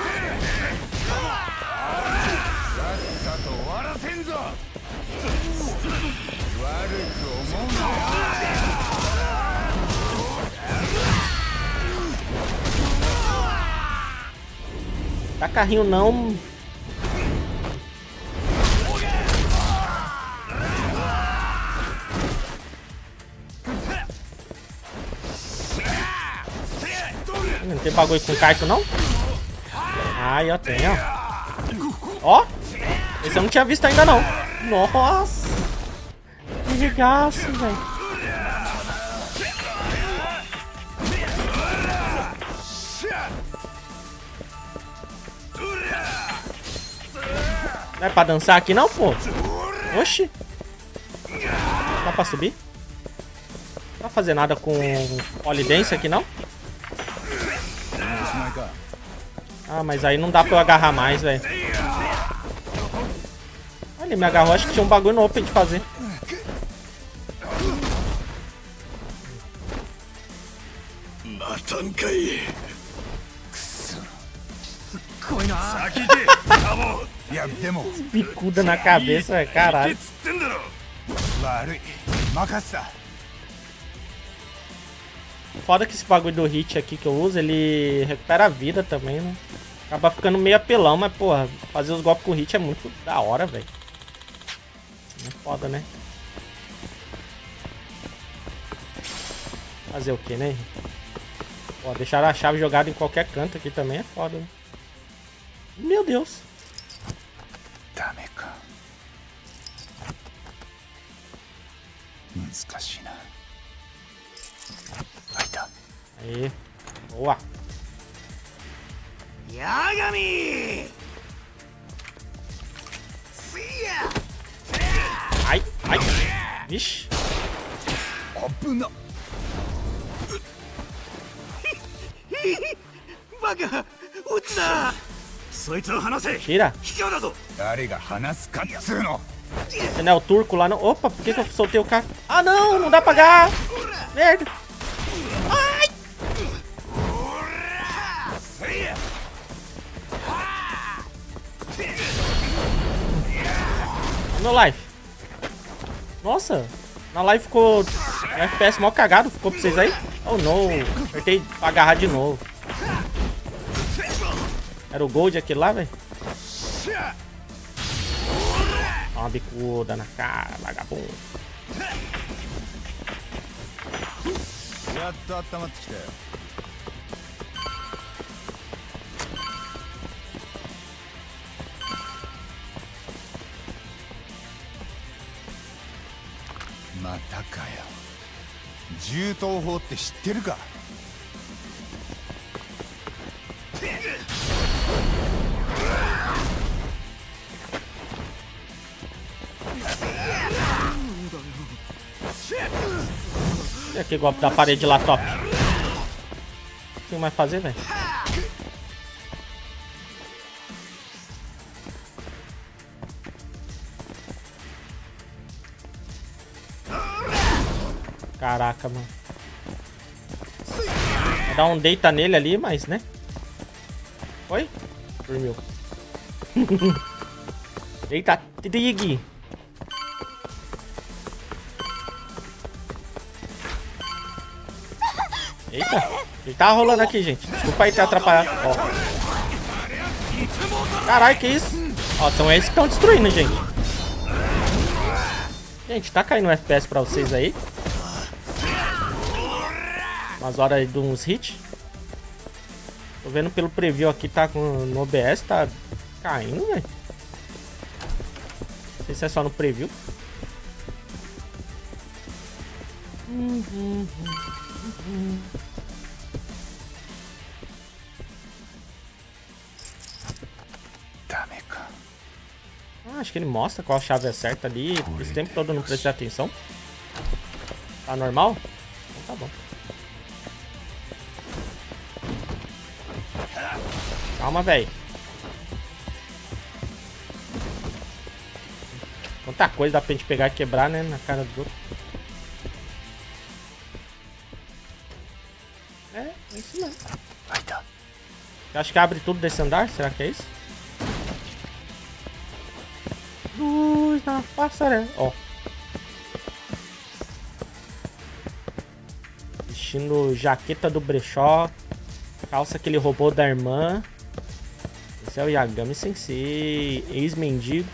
S1: Tá carrinho não. Não tem bagulho com Kaito não? Aí, ó, tem, ó. Ó! Esse eu não tinha visto ainda não. Nossa! Que regaço, velho. Não é pra dançar aqui não, pô? Oxi. Dá pra subir? Não dá pra fazer nada com polidense aqui não? Ah, mas aí não dá pra eu agarrar mais, velho. Ele me agarrou, acho que tinha um bagulho no open de fazer. *laughs* Bicuda na cabeça, é caralho. Foda que esse bagulho do hit aqui que eu uso, ele recupera a vida também, né? Acaba ficando meio apelão, mas, porra, fazer os golpes com hit é muito da hora, velho. É foda, né? Fazer o que, né? Ó, deixar a chave jogada em qualquer canto aqui também é foda, né? Meu Deus.
S3: ダメか。難しいな。開いた。
S1: ええー、おわ。
S7: 八神。はいは
S1: い。よし。
S3: 危な。*laughs*
S7: バカ。撃つな。
S1: Tira. Você é o turco lá não? Opa, por que, que eu soltei o carro? Ah não, não dá pra pagar! Merda. Ai. No life. Nossa, na live ficou FPS mal cagado, ficou pra vocês aí? Oh não, apertei pra agarrar de novo. Era o Gold aquele lá, velho? Uma bicuda na cara, vagabundo.
S3: Matakayo. 銃刀法って知ってるか
S1: E aquele golpe da parede lá, top. O que mais fazer, velho? Caraca, mano. Dar um deita nele ali, mas, né? Oi? Dormiu. *laughs* Eita, Trig. Eita, ele tá rolando aqui, gente. Desculpa aí ter atrapalhado. Ó. Caralho, que isso? Ó, são esses que estão destruindo, gente. Gente, tá caindo um FPS pra vocês aí. Umas horas de uns hits. Tô vendo pelo preview aqui, tá com, no OBS, tá caindo, velho. Não sei se é só no preview. Uhum. Uhum. Ah, acho que ele mostra qual chave é certa ali. Esse tempo todo eu não prestei atenção. Tá normal? Então tá bom. Calma, velho. Quanta coisa dá pra gente pegar e quebrar, né? Na cara dos outros. É, é isso mesmo. Eu acho que abre tudo desse andar. Será que é isso? passarela. Né? Ó. Vestindo jaqueta do brechó. Calça que ele roubou da irmã. Esse é o Yagami Sensei, ex-mendigo.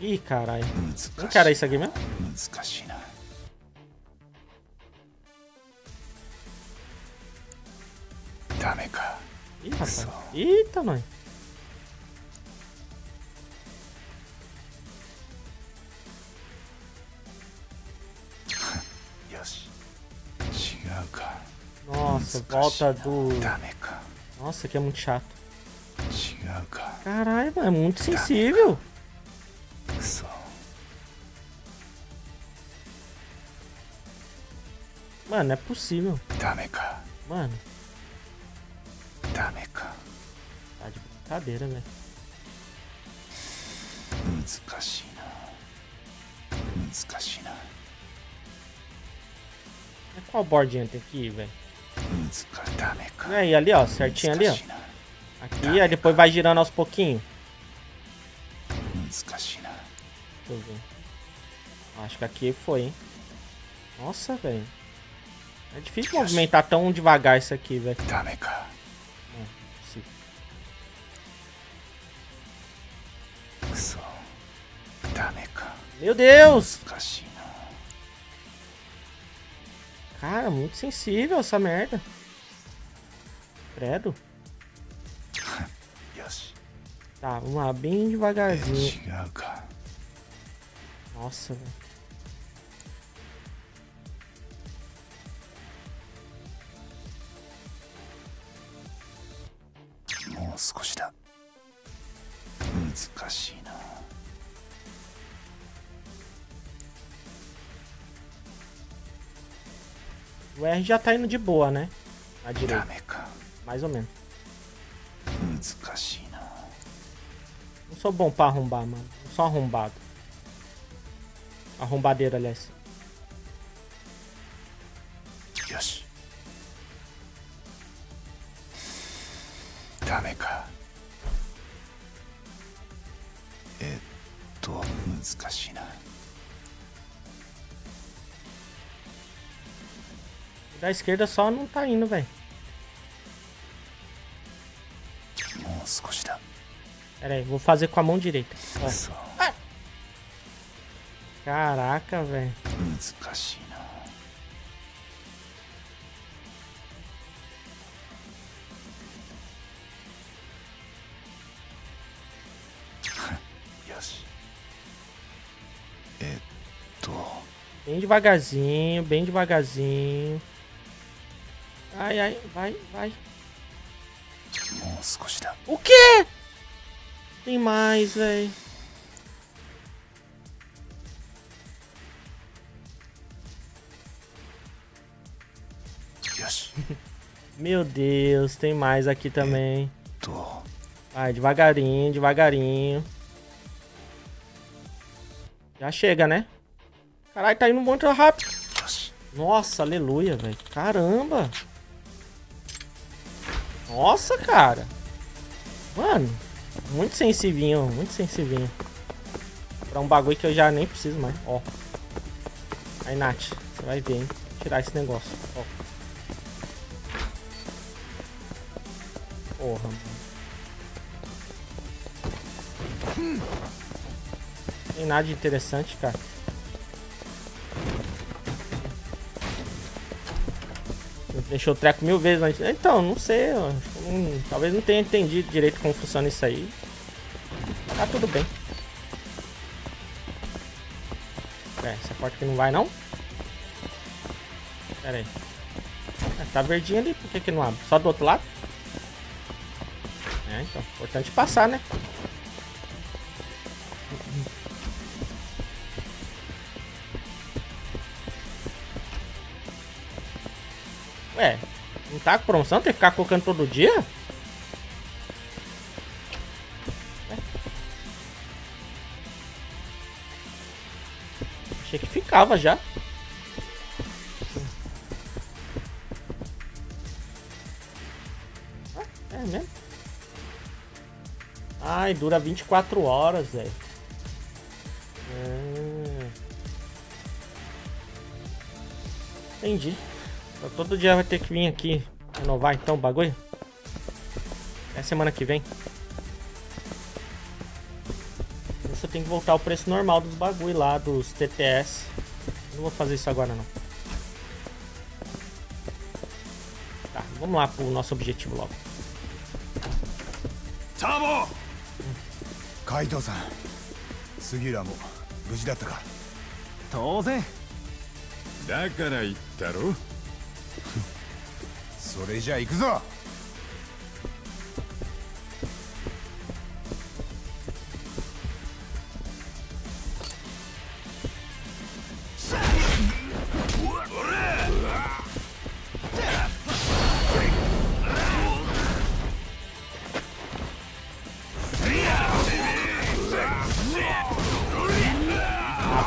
S1: Ih, caralho. O que é isso aqui mesmo? Ih, rapaz. Eita, nós. volta do... Nossa, aqui é muito chato. Caralho, mano, é muito sensível. Mano, não é possível. Mano. Tá de brincadeira,
S3: né? velho.
S1: É qual bordinha tem
S3: que ir,
S1: velho? Aí, ali, ó, certinho ali, ó. Aqui, aí depois vai girando aos pouquinhos. Acho que aqui foi, hein. Nossa, velho. É difícil movimentar tão devagar isso aqui, velho. Meu Deus!
S3: 難しいな
S1: Cara, muito sensível essa merda. Credo. *laughs*
S3: よし
S1: Tá, vamos lá, bem devagarzinho.
S3: 違うか
S1: Nossa, velho.「
S3: もう少しだ難しいな
S1: O R já tá indo de boa, né?
S3: A
S1: direita. Mais ou menos.
S3: Hum,
S1: Não sou bom pra arrombar, mano. Só arrombado. Arrombadeiro, aliás. A esquerda só não tá indo, velho. Pera aí, vou fazer com a mão direita.
S3: Ah.
S1: Caraca, velho. *laughs* Bem devagarzinho, bem devagarzinho. Ai, ai, vai, vai. O quê? Tem mais, velho. *laughs* Meu Deus, tem mais aqui também. Vai, devagarinho, devagarinho. Já chega, né? Caralho, tá indo muito rápido. Nossa, aleluia, velho. Caramba. Nossa, cara. Mano, muito sensivinho, muito sensivinho. Pra um bagulho que eu já nem preciso mais. Ó. Aí, Nath, você vai ver, hein? Tirar esse negócio. Ó. Porra, mano. Tem nada de interessante, cara. Deixou o treco mil vezes antes. Então, não sei. talvez não tenha entendido direito como funciona isso aí. Tá tudo bem. É, essa porta aqui não vai não? Pera aí. Ah, tá verdinho ali, por que, que não abre? Só do outro lado? É, então. Importante passar, né? Tá com promoção? Tem que ficar colocando todo dia? Achei que ficava já. Ah, é mesmo? Ai, dura 24 horas, velho. Ah. Entendi. Então, todo dia vai ter que vir aqui renovar então o bagulho. É semana que vem. Isso eu tenho que voltar ao preço normal dos bagulho lá, dos TTS. Não vou fazer isso agora não. Tá, vamos lá pro nosso objetivo logo.
S7: サーモ
S3: 海藤さん杉浦も無事だったか
S2: 当然
S8: だから言ったろ
S3: それじゃ行くぞ
S7: ー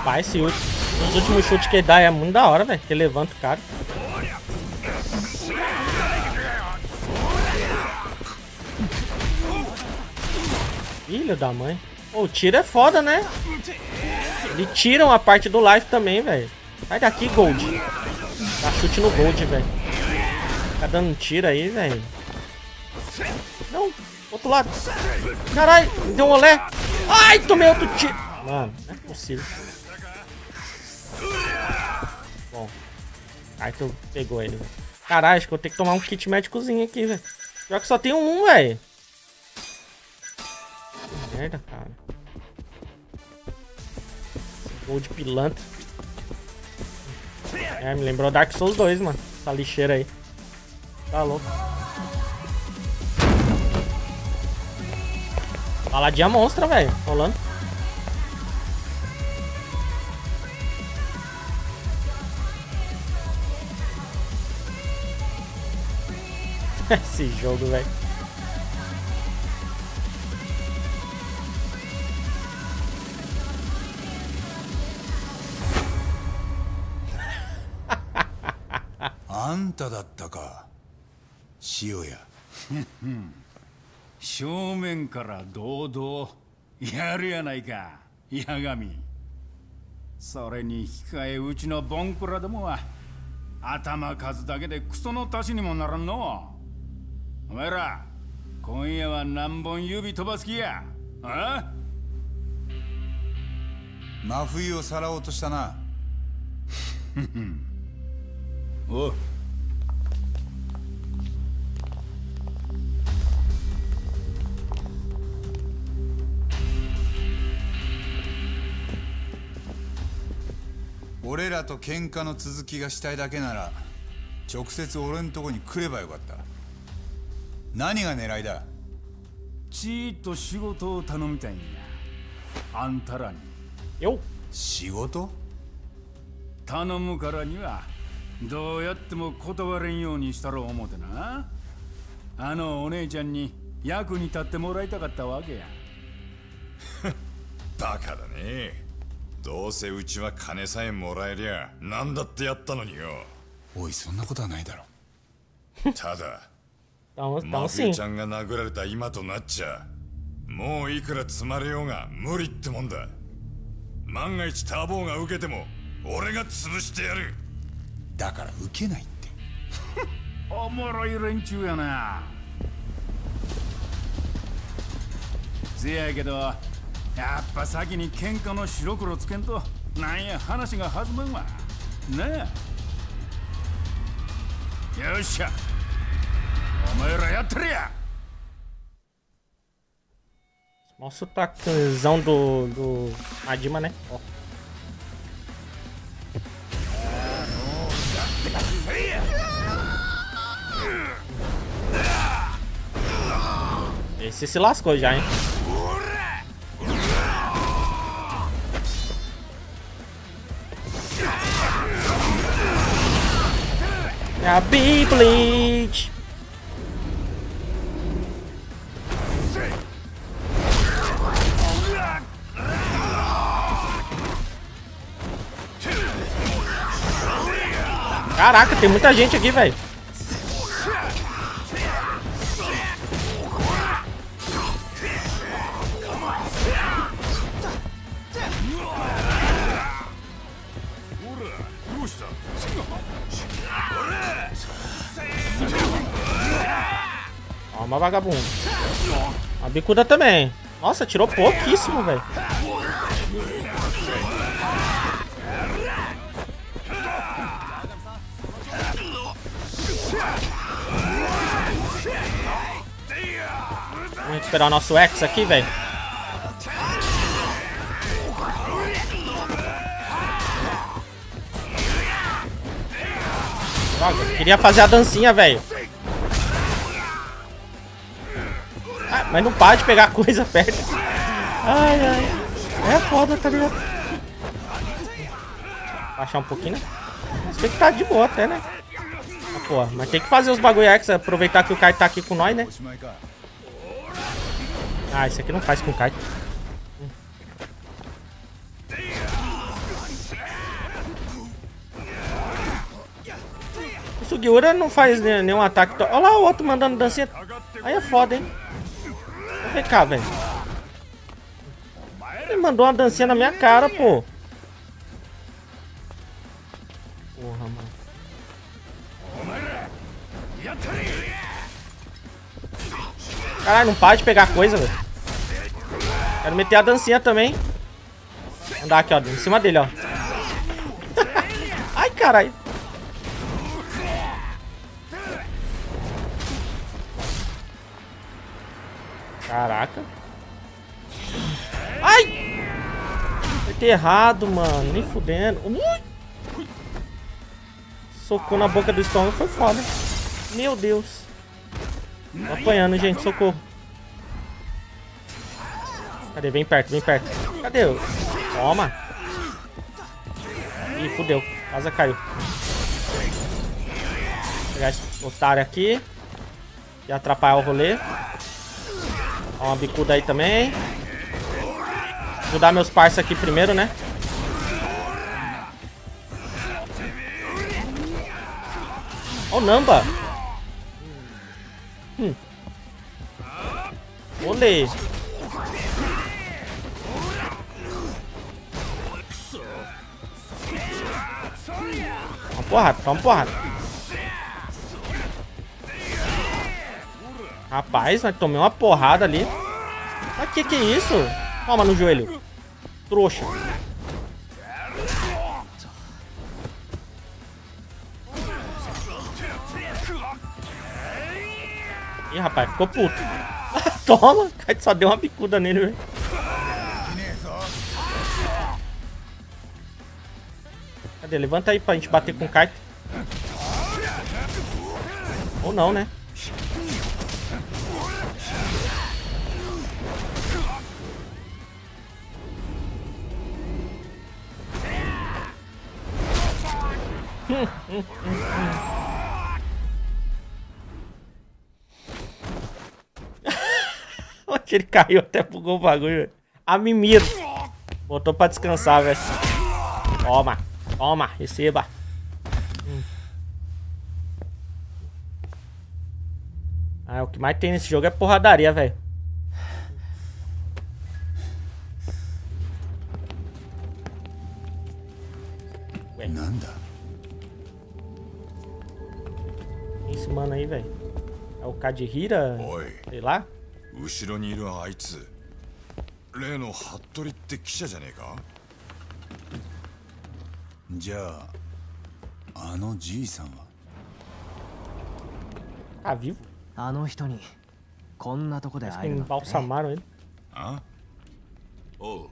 S1: Rapaz, esse último, os últimos chutes que ele dá é muito da hora, velho. Que ele levanta o cara. Filho da mãe. O tiro é foda, né? Ele tiram a parte do life também, velho. Sai daqui, Gold. Dá chute no Gold, velho. Tá dando tiro aí, velho. Não, outro lado. Caralho, deu um olé. Ai, tomei outro tiro. Mano, não é possível. Bom. Aí tu pegou ele. Caralho, acho que eu tenho que tomar um kit médicozinho aqui, velho. Pior que só tem um, velho. Merda, cara. Esse Gol de pilantra. É, me lembrou Dark Souls 2, mano. Essa lixeira aí. Tá louco. Baladinha monstra, velho. Rolando. *laughs* Esse jogo, velho.
S3: あんただったか塩屋。*laughs*
S9: 正面から堂々やるやないか八神。それに引き換えうちのボンクラどもは頭数だけでクソの足しにもならんの。お前ら今夜は何本指飛ばす気や？あ？
S3: 真冬をさらおうとしたな *laughs*
S9: おう。
S3: 俺らと喧嘩の続きがしたいだけなら直接俺んとこに来ればよかった。何が狙いだ？
S9: ちーっと仕事を頼みたいんやあんたらに。
S1: よ
S3: 仕事？
S9: 頼むからにはどうやっても断れんようにしたろう思てな。あのお姉ちゃんに役に立ってもらいたかったわけや。*laughs*
S8: バカだね。どうせうちは金さえもらえりゃ何だってやったのによ。
S3: おいそんなことはないだろ。*laughs*
S8: ただマフィ.ちゃんが殴られた今となっちゃもういくら積まれようが無理ってもんだ。万が一ターボーが受けても俺が潰してやる
S3: だから受けないって。*laughs*
S9: おもろい連中やな。せやけどやっぱ先に喧嘩の白黒つけんとなんや話が弾まんわ。なあ。よっしゃ。お前らやってるや。
S1: Olha o sotaquezão do, do Adima, né? Ó. Esse se lascou já, hein? É a Beyblade! Caraca, tem muita gente aqui, velho. Uma vagabunda. A bicuda também. Nossa, tirou pouquíssimo, velho. Vamos esperar o nosso X aqui, velho. Droga, queria fazer a dancinha, velho. Mas não para de pegar coisa perto. Ai, ai. É foda, tá ligado? Baixar um pouquinho, né? Tem que tá de boa até, né? Ah, porra, mas tem que fazer os bagulho X, aproveitar que o Kai tá aqui com nós, né? Ah, esse aqui não faz com o Kai. O Sugiura não faz ne- nenhum ataque. Olha lá o outro mandando dancinha. Aí é foda, hein? Vem cá, velho. Ele mandou uma dancinha na minha cara, pô. Porra, mano. Caralho, não para de pegar coisa, velho. Quero meter a dancinha também. Andar aqui, ó. Em cima dele, ó. *laughs* Ai, caralho. Caraca. Ai! Apertei errado, mano. Nem fudendo. Socou na boca do estômago. Foi foda. Meu Deus. Tô apanhando, gente. Socorro. Cadê? Vem perto, vem perto. Cadê? Toma. Ih, fudeu. Asa caiu. Vou pegar esse otário aqui. E atrapalhar o rolê. Uma bicuda aí também. Ajudar meus parceiros aqui primeiro, né? Ó o Namba. Hum. Olê. Toma porrada, toma porrada. Rapaz, mas tomei uma porrada ali. Mas que que é isso? Toma no joelho. Trouxa. Ih, rapaz, ficou puto. *laughs* Toma, cara só deu uma bicuda nele, velho. Cadê? Levanta aí pra gente bater com o Kaito. Ou não, né? Onde ele caiu até bugou o bagulho. A Mimir. Botou pra descansar, velho. Toma. Toma. Receba. Ah, o que mais tem nesse jogo é porradaria, velho.
S3: Nanda.
S1: mano aí, velho. É o Kadihira? Sei lá.
S8: 後ろにいるあいつ例の服部って記者じゃねえか
S3: じゃああのじいさんは
S1: Tá vivo?
S2: あの人にこんなとこで
S1: Acho
S2: 会え
S1: que
S2: るなんてね
S1: embalsamaram ele.
S8: あ
S13: おう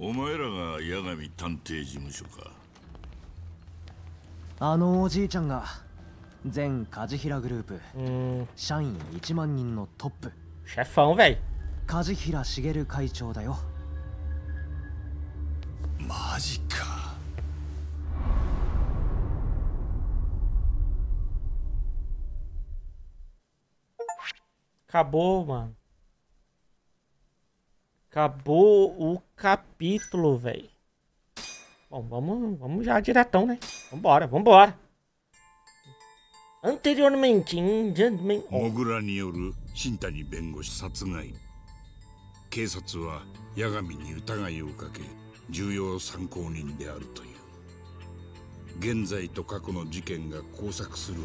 S13: お前らが八神探偵事務所か
S2: あのおじいちゃんが全梶平グループ社員1万人のトップ
S1: Chefão, velho
S2: 梶平茂会長だよ
S3: マジか
S1: Acabou, mano. Acabou o capítulo, velho. Bom, vamos, vamos já diretão, né? Vambora, vambora. Anteriormente, em Gentleman...
S13: モグラによる新谷弁護士殺害警察は八神に疑いをかけ重要参考人であるという現在と過去の事件が交錯する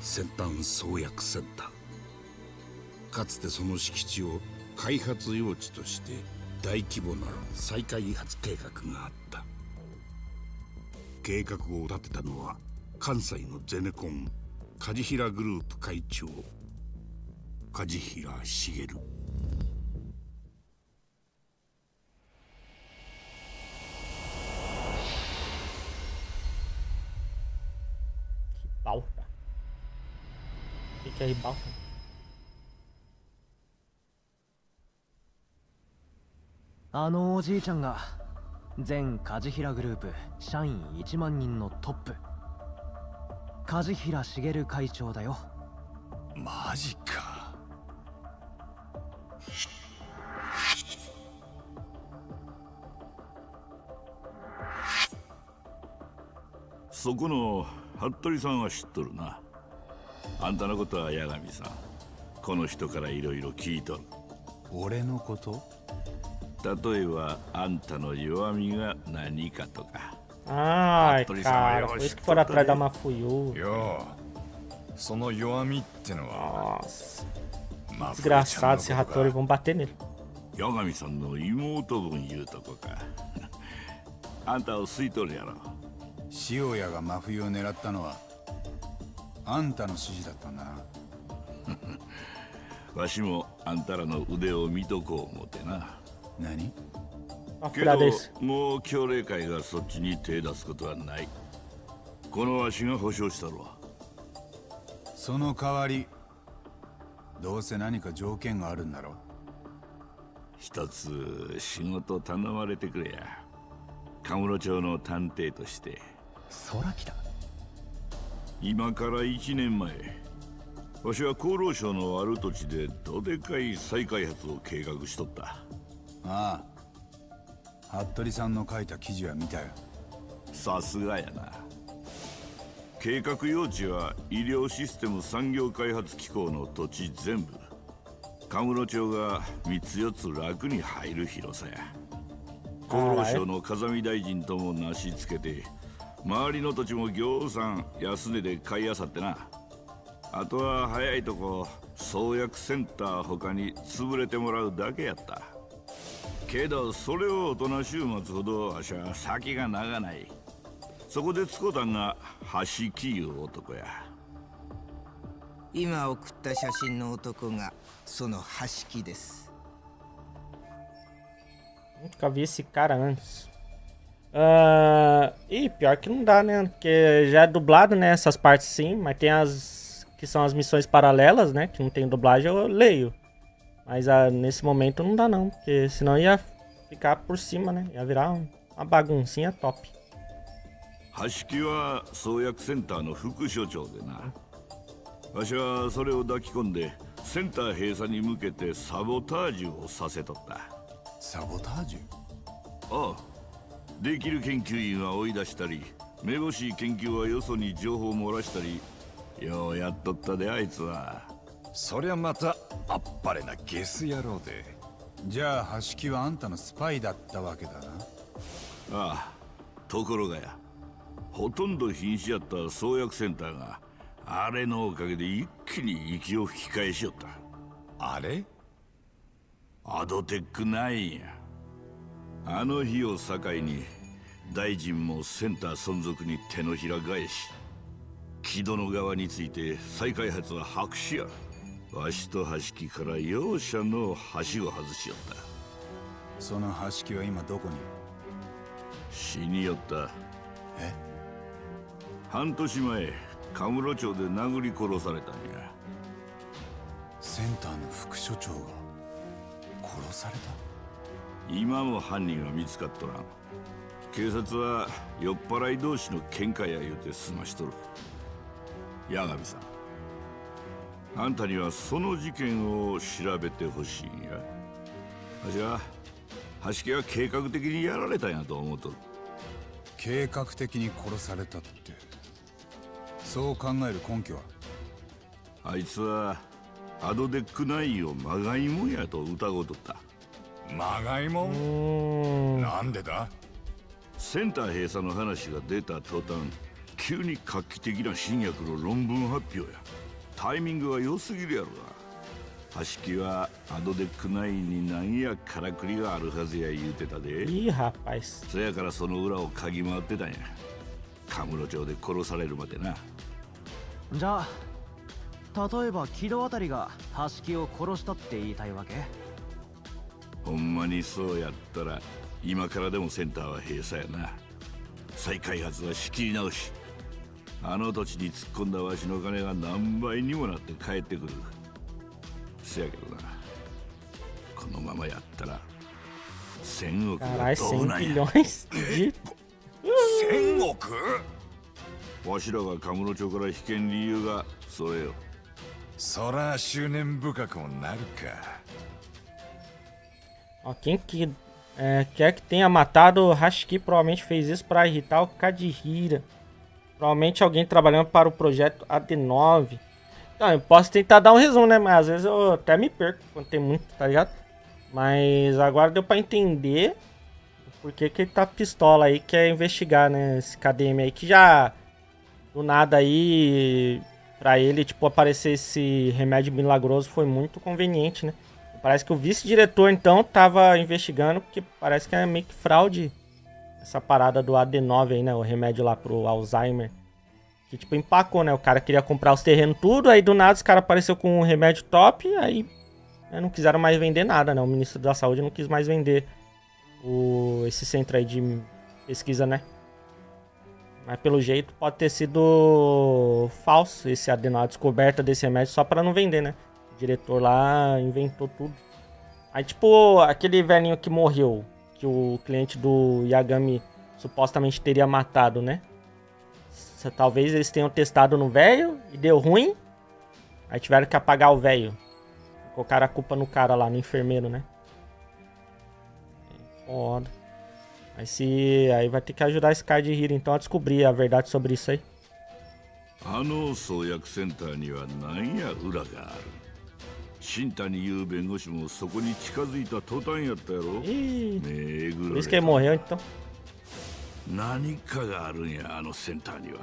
S13: 先端創薬センターかつてその敷地を開発用地として大規模な再開発計画があった計画を立てたのは関西のゼネコン梶平グループ会長梶平茂?
S2: あのおじいちゃんが全梶平グループ社員1万人のトップ。梶平茂会長だよ。
S3: マジか。
S13: そこの服部さんは知っとるな。あんたのことは八神さん。この人からいろいろ聞いとる。
S3: 俺のこと？
S13: 例えばあんたの弱みが何かとか。あ
S1: あ、
S13: ト
S1: リ
S13: さ
S1: んよ
S13: ろ
S1: し
S13: く
S1: っと
S13: だ
S1: よ。
S8: よあ、その弱みってのは。
S1: まずグラスサー
S13: チハ
S8: トリ
S1: ボンバテネル。
S14: ヨガミ
S13: さんの妹分言うとこか。*laughs* あんたを吸い取るやろ。
S3: 塩屋が真冬を狙ったのはあんたの指示だったな。*laughs*
S13: わしもあんたらの腕を見とこう思ってな。
S3: 何？
S13: けどもう協励会がそっちに手出すことはない。このわしが保証したるわ
S3: その代わりどうせ何か条件があるんだろ
S13: 一つ仕事頼まれてくれや。カムロ町の探偵として。
S2: 空来た。
S13: 今から1年前わしは厚労省のある土地でどでかい再開発を計画しとった
S3: ああ。服部さんの書いた記事は見たよ。
S13: さすがやな。計
S14: 画用地は医療システム産業開発機構の土地全部。カムロ町が3つ4つ楽に入る広さや。厚労省の風見大臣ともなしつけて周りの土地もぎょうさん安値で買いあさってな。あとは早いとこ創薬センター他に潰れてもらうだけやった。けどそれを大人週末ほどわしは先が長ないそこでつこたんが橋木いう男や
S15: 今送った写真の男がその橋木です
S1: Nunca vi esse cara antes. Uh, e pior que não dá, né? Porque já é dublado, né? Essas partes sim, mas tem as que são as missões paralelas, né? Que não tem dublagem, eu leio. Mas uh, nesse momento não dá não, porque senão ia ficar por cima, né? Ia virar uma baguncinha top.
S14: 橋木は創薬センターの副所長でなわしはそれを抱き込んでセンター閉鎖に向けてサボタージュをさせとった
S3: サボタージュ
S14: ああできる研究員は追い出したりめぼしい研究はよそに情報を漏らしたりようやっとったであいつは
S8: そりゃまたあっぱれなゲス野郎で。
S3: じゃあ橋木はあんたのスパイだったわけだな。
S14: ああところがや。ほとんど瀕死やった創薬センターがあれのおかげで一気に息を吹き返しよった。
S8: あれ？
S14: アドテック9や。あの日を境に大臣もセンター存続に手のひら返し。木戸の側について再開発は白紙やわしと橋木から容赦の橋を外しよった。
S3: その橋木は今どこに？
S14: 死によった。
S3: え？
S14: 半年前カムロ町で殴り殺されたんや。
S3: センターの副所長が殺された？
S14: 今も犯人は見つかっとらん。警察は酔っ払い同士の喧嘩や言うて済ましとる。八神さんあんたにはその事件を調べてほしいんや。わしは橋家は計画的にやられたんやと思うとる。
S3: 計画的に殺されたって。そう考える根拠は？
S14: あいつはアドデックナインをまがいもんやと疑うとった。
S8: まがいもん？なんでだ？
S14: センター閉鎖の話が出た途端急に画期的な新薬の論文発表やタイミングが良すぎるやろな。橋木はアドデックナインに何やからくりがあるはずや言うてたで。
S1: いい rapaz
S14: そやからその裏を嗅ぎ回ってたんや。カムロ町で殺されるまでな。
S2: じゃあ例えば木戸あたりが橋木を殺したって言いたいわけ？
S14: ほんまにそうやったら今からでもセンターは閉鎖やな。再開発は仕切り直しあの土地に突っ込んだわしの金が何倍にもなって帰ってくる。せやけどなこのままやったら千億がどうなんや。
S8: 千億？
S14: わしらがカムロ町から引けん理由がそれよ。
S8: そら執念深くもなるか。
S1: あ元気えー、quer que tenha matado o Hashiki? Fez isso pra irritar o Kadihira. Provavelmente alguém trabalhando para o projeto AD9. Então, eu posso tentar dar um resumo, né? Mas às vezes eu até me perco quando tem muito, tá ligado? Mas agora deu pra entender por que, que ele tá pistola aí, quer investigar, né? Esse KDM aí que já do nada aí pra ele, tipo, aparecer esse remédio milagroso foi muito conveniente, né? Parece que o vice-diretor, então, tava investigando, porque parece que é meio que fraude essa parada do AD9 aí, né? O remédio lá pro Alzheimer. Que, tipo, empacou, né? O cara queria comprar os terrenos tudo, aí do nada os caras apareceu com um remédio top, aí né, não quiseram mais vender nada, né? O ministro da Saúde não quis mais vender o, esse centro aí de pesquisa, né? Mas pelo jeito pode ter sido falso esse AD9, a descoberta desse remédio só para não vender, né? O diretor lá inventou tudo. Aí, tipo, aquele velhinho que morreu, que o cliente do Yagami supostamente teria matado, né? S- Talvez eles tenham testado no velho e deu ruim. Aí tiveram que apagar o velho. Colocaram a culpa no cara lá, no enfermeiro, né? É Foda. Aí se. Aí vai ter que ajudar esse cara de Hiro então a descobrir a verdade sobre isso aí.
S14: あの創薬センターには何や裏がある 新谷優弁護士もそこに近づいた途端やったやろ。何かがあるんや、あのセンターには。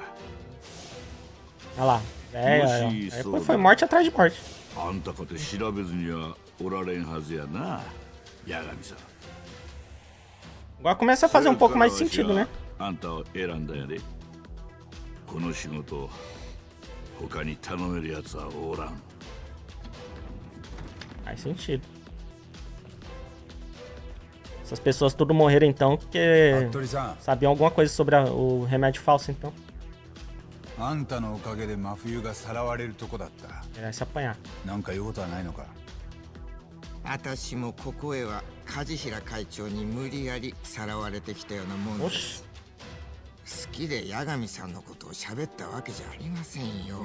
S14: あ、んたかて調べずにはおられんはずやな、八神ん。
S1: Agora
S14: やで。この仕事他に頼めるやはおらん。
S1: Faz sentido. Essas pessoas tudo morreram então porque
S3: Hattori-san.
S1: sabiam alguma coisa sobre a- o remédio falso então.
S3: あんたのおかげで真冬がさらわれるとこだった
S1: Ele vai se apanhar.
S3: なんか言うことはないのか
S15: 私もここへは梶平会長に無理やりさらわれてきたようなもんです好きで八神さんのことを喋ったわけじゃありませんよ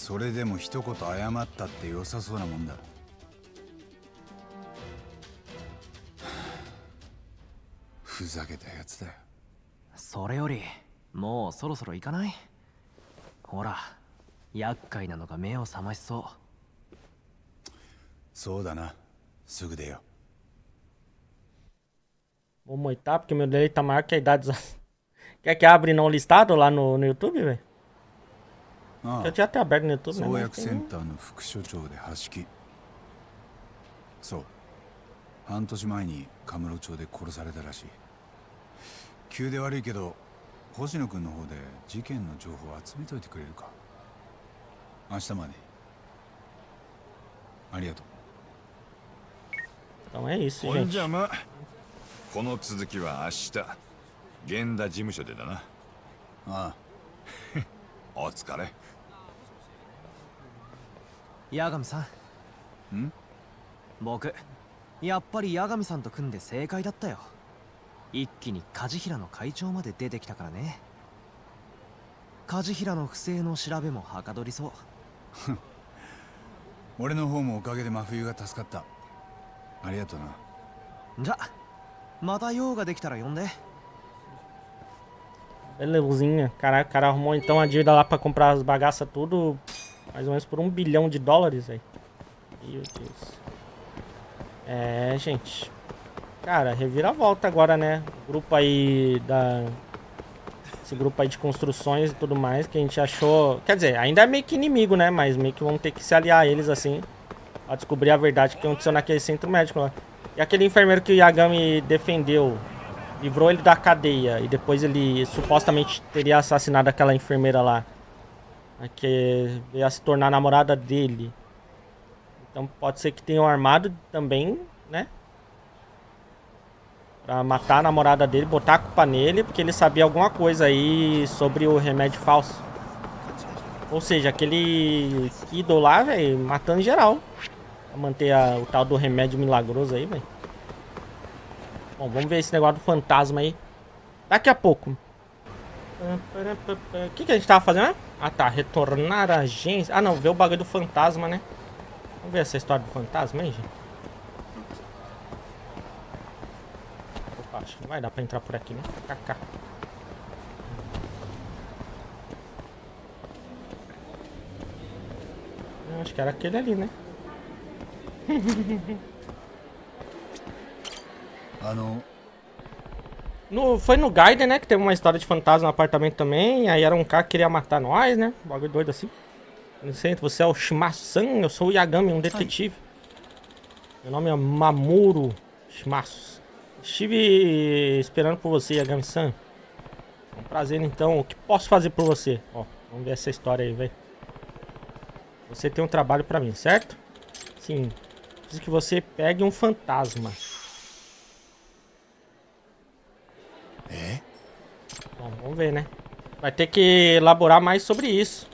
S3: それでも一言謝ったって良さそうなもんだふざけたやつだよ
S2: それよりもうそろそろ行かないほら厄介なのが目を覚ましそう
S3: そうだなすぐ出よ
S1: Vou moitar porque meu delay tá maior que a idade dos... Quer que abre não listado lá no, no YouTube, velho?
S3: あ
S1: Eu tinha até aberto no YouTube, né?
S3: 創薬センターの副所長で橋木そう。半年前にカムロ町で殺されたらしい。急で悪いけど星野君の方で事件の情報を集めといてくれるか。明日まで。ありがとう。
S1: Então é isso,
S8: ほん
S1: gente.
S8: じゃまあこの続きは明日。源田事務所でだな。
S3: ああ。*laughs*
S8: お疲れ
S2: 八神さん。
S3: ん？
S2: 僕やっぱり八神さんと組んで正解だったよ。一気に梶平の会長まで出てきたからね。梶平の不正の調べもはかどりそう。*laughs*
S3: 俺の方もおかげで真冬が助かった。ありがとうな。
S2: じゃまた用ができたら呼んで。
S1: Belezinha. Caraca, o cara arrumou então a dívida lá pra comprar as bagaças tudo mais ou menos por um bilhão de dólares, velho. Meu Deus. É, gente. Cara, reviravolta agora, né? O grupo aí da... Esse grupo aí de construções e tudo mais que a gente achou... Quer dizer, ainda é meio que inimigo, né? Mas meio que vão ter que se aliar a eles, assim, pra descobrir a verdade que aconteceu naquele centro médico lá. E aquele enfermeiro que o Yagami defendeu, livrou ele da cadeia e depois ele supostamente teria assassinado aquela enfermeira lá. Que ia se tornar namorada dele. Então pode ser que tenham armado também, né? Pra matar a namorada dele, botar a culpa nele, porque ele sabia alguma coisa aí sobre o remédio falso. Ou seja, aquele Kido lá, velho, matando geral. Pra manter a- o tal do remédio milagroso aí, velho. Bom, vamos ver esse negócio do fantasma aí. Daqui a pouco. O que, que a gente tava fazendo? né? Ah tá, retornar à agência. Ah não, ver o bagulho do fantasma, né? Vamos ver essa história do fantasma aí, gente. Opa, acho que não vai dar pra entrar por aqui, né? Eu Acho que era aquele ali, né?
S3: あの
S1: No, foi no Gaiden, né? Que teve uma história de fantasma no apartamento também. Aí era um cara que queria matar nós, né? Um bagulho doido assim. Não sei, você é o Shimasu-san, eu sou o Yagami, um detetive. Meu nome é Mamuro Shimasu. Estive esperando por você, Yagami-san. É um prazer, então. O que posso fazer por você? Ó, vamos ver essa história aí, velho. Você tem um trabalho pra mim, certo? Sim. Preciso que você pegue um fantasma.
S3: É?
S1: Bom, vamos ver, né? Vai ter que elaborar mais sobre isso.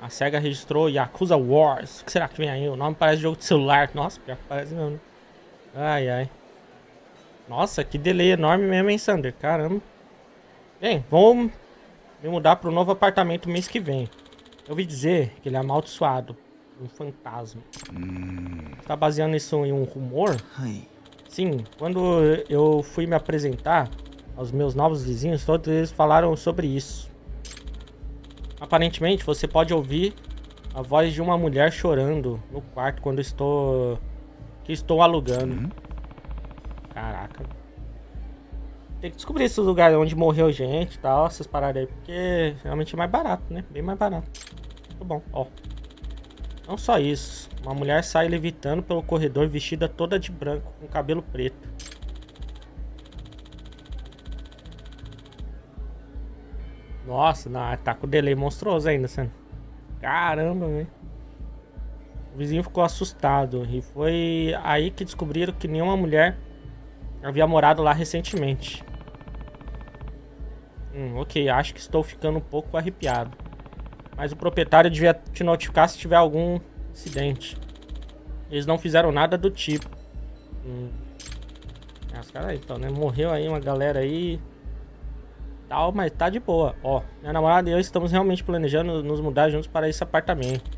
S1: A SEGA registrou Yakuza Wars. O que será que vem aí? O nome parece jogo de celular. Nossa, pior que parece mesmo. né? Ai, ai. Nossa, que delay enorme mesmo, hein, Sander? Caramba. Bem, vamos me mudar para o novo apartamento mês que vem. Eu ouvi dizer que ele é amaldiçoado. Um fantasma. Tá baseando isso em um rumor? Sim, quando eu fui me apresentar aos meus novos vizinhos, todos eles falaram sobre isso. Aparentemente, você pode ouvir a voz de uma mulher chorando no quarto quando estou que estou alugando.
S3: Uhum.
S1: Caraca. Tem que descobrir esses lugares onde morreu gente e tal, essas paradas aí, porque realmente é mais barato, né? Bem mais barato. Muito bom, ó. Não só isso, uma mulher sai levitando pelo corredor vestida toda de branco, com cabelo preto. Nossa, não, tá com delay monstruoso ainda, sendo. Caramba, velho. O vizinho ficou assustado e foi aí que descobriram que nenhuma mulher havia morado lá recentemente. Hum, ok, acho que estou ficando um pouco arrepiado. Mas o proprietário devia te notificar se tiver algum incidente. Eles não fizeram nada do tipo. Hum. É, os caras então, né? Morreu aí uma galera aí. Tal, mas tá de boa. Ó, minha namorada e eu estamos realmente planejando nos mudar juntos para esse apartamento.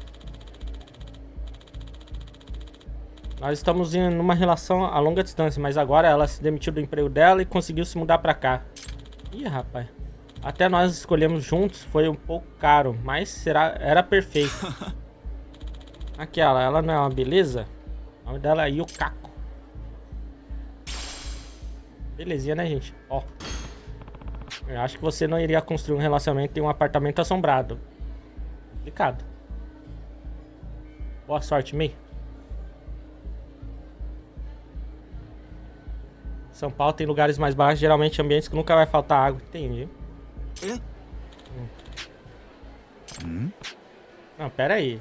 S1: Nós estamos em uma relação a longa distância, mas agora ela se demitiu do emprego dela e conseguiu se mudar pra cá. Ih, rapaz. Até nós escolhemos juntos, foi um pouco caro, mas será, era perfeito. *laughs* Aquela, ela não é uma beleza? O nome dela é Yukako. Belezinha, né, gente? Ó. Eu acho que você não iria construir um relacionamento em um apartamento assombrado. Complicado. Boa sorte, Mei. São Paulo tem lugares mais baixos, geralmente ambientes que nunca vai faltar água. Entendi.
S3: Hum?
S1: Não, pera aí.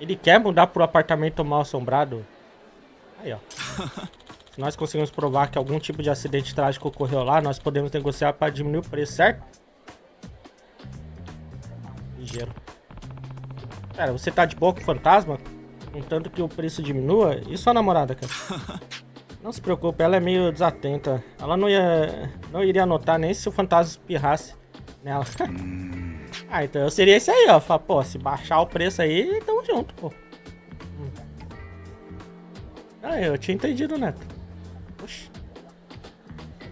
S1: Ele quer mudar pro apartamento mal assombrado? Aí, ó. *laughs* Se nós conseguimos provar que algum tipo de acidente trágico ocorreu lá, nós podemos negociar para diminuir o preço, certo? Ligeiro. Pera, você tá de boa com o fantasma? Contanto que o preço diminua? E sua namorada, cara? *laughs* Não se preocupe, ela é meio desatenta. Ela não ia. não iria notar nem se o fantasma espirrasse nela. ah, então eu seria esse aí, ó. Fala, pô, se baixar o preço aí, tamo junto, pô. Hum. Ah, eu tinha entendido, Neto. Oxi.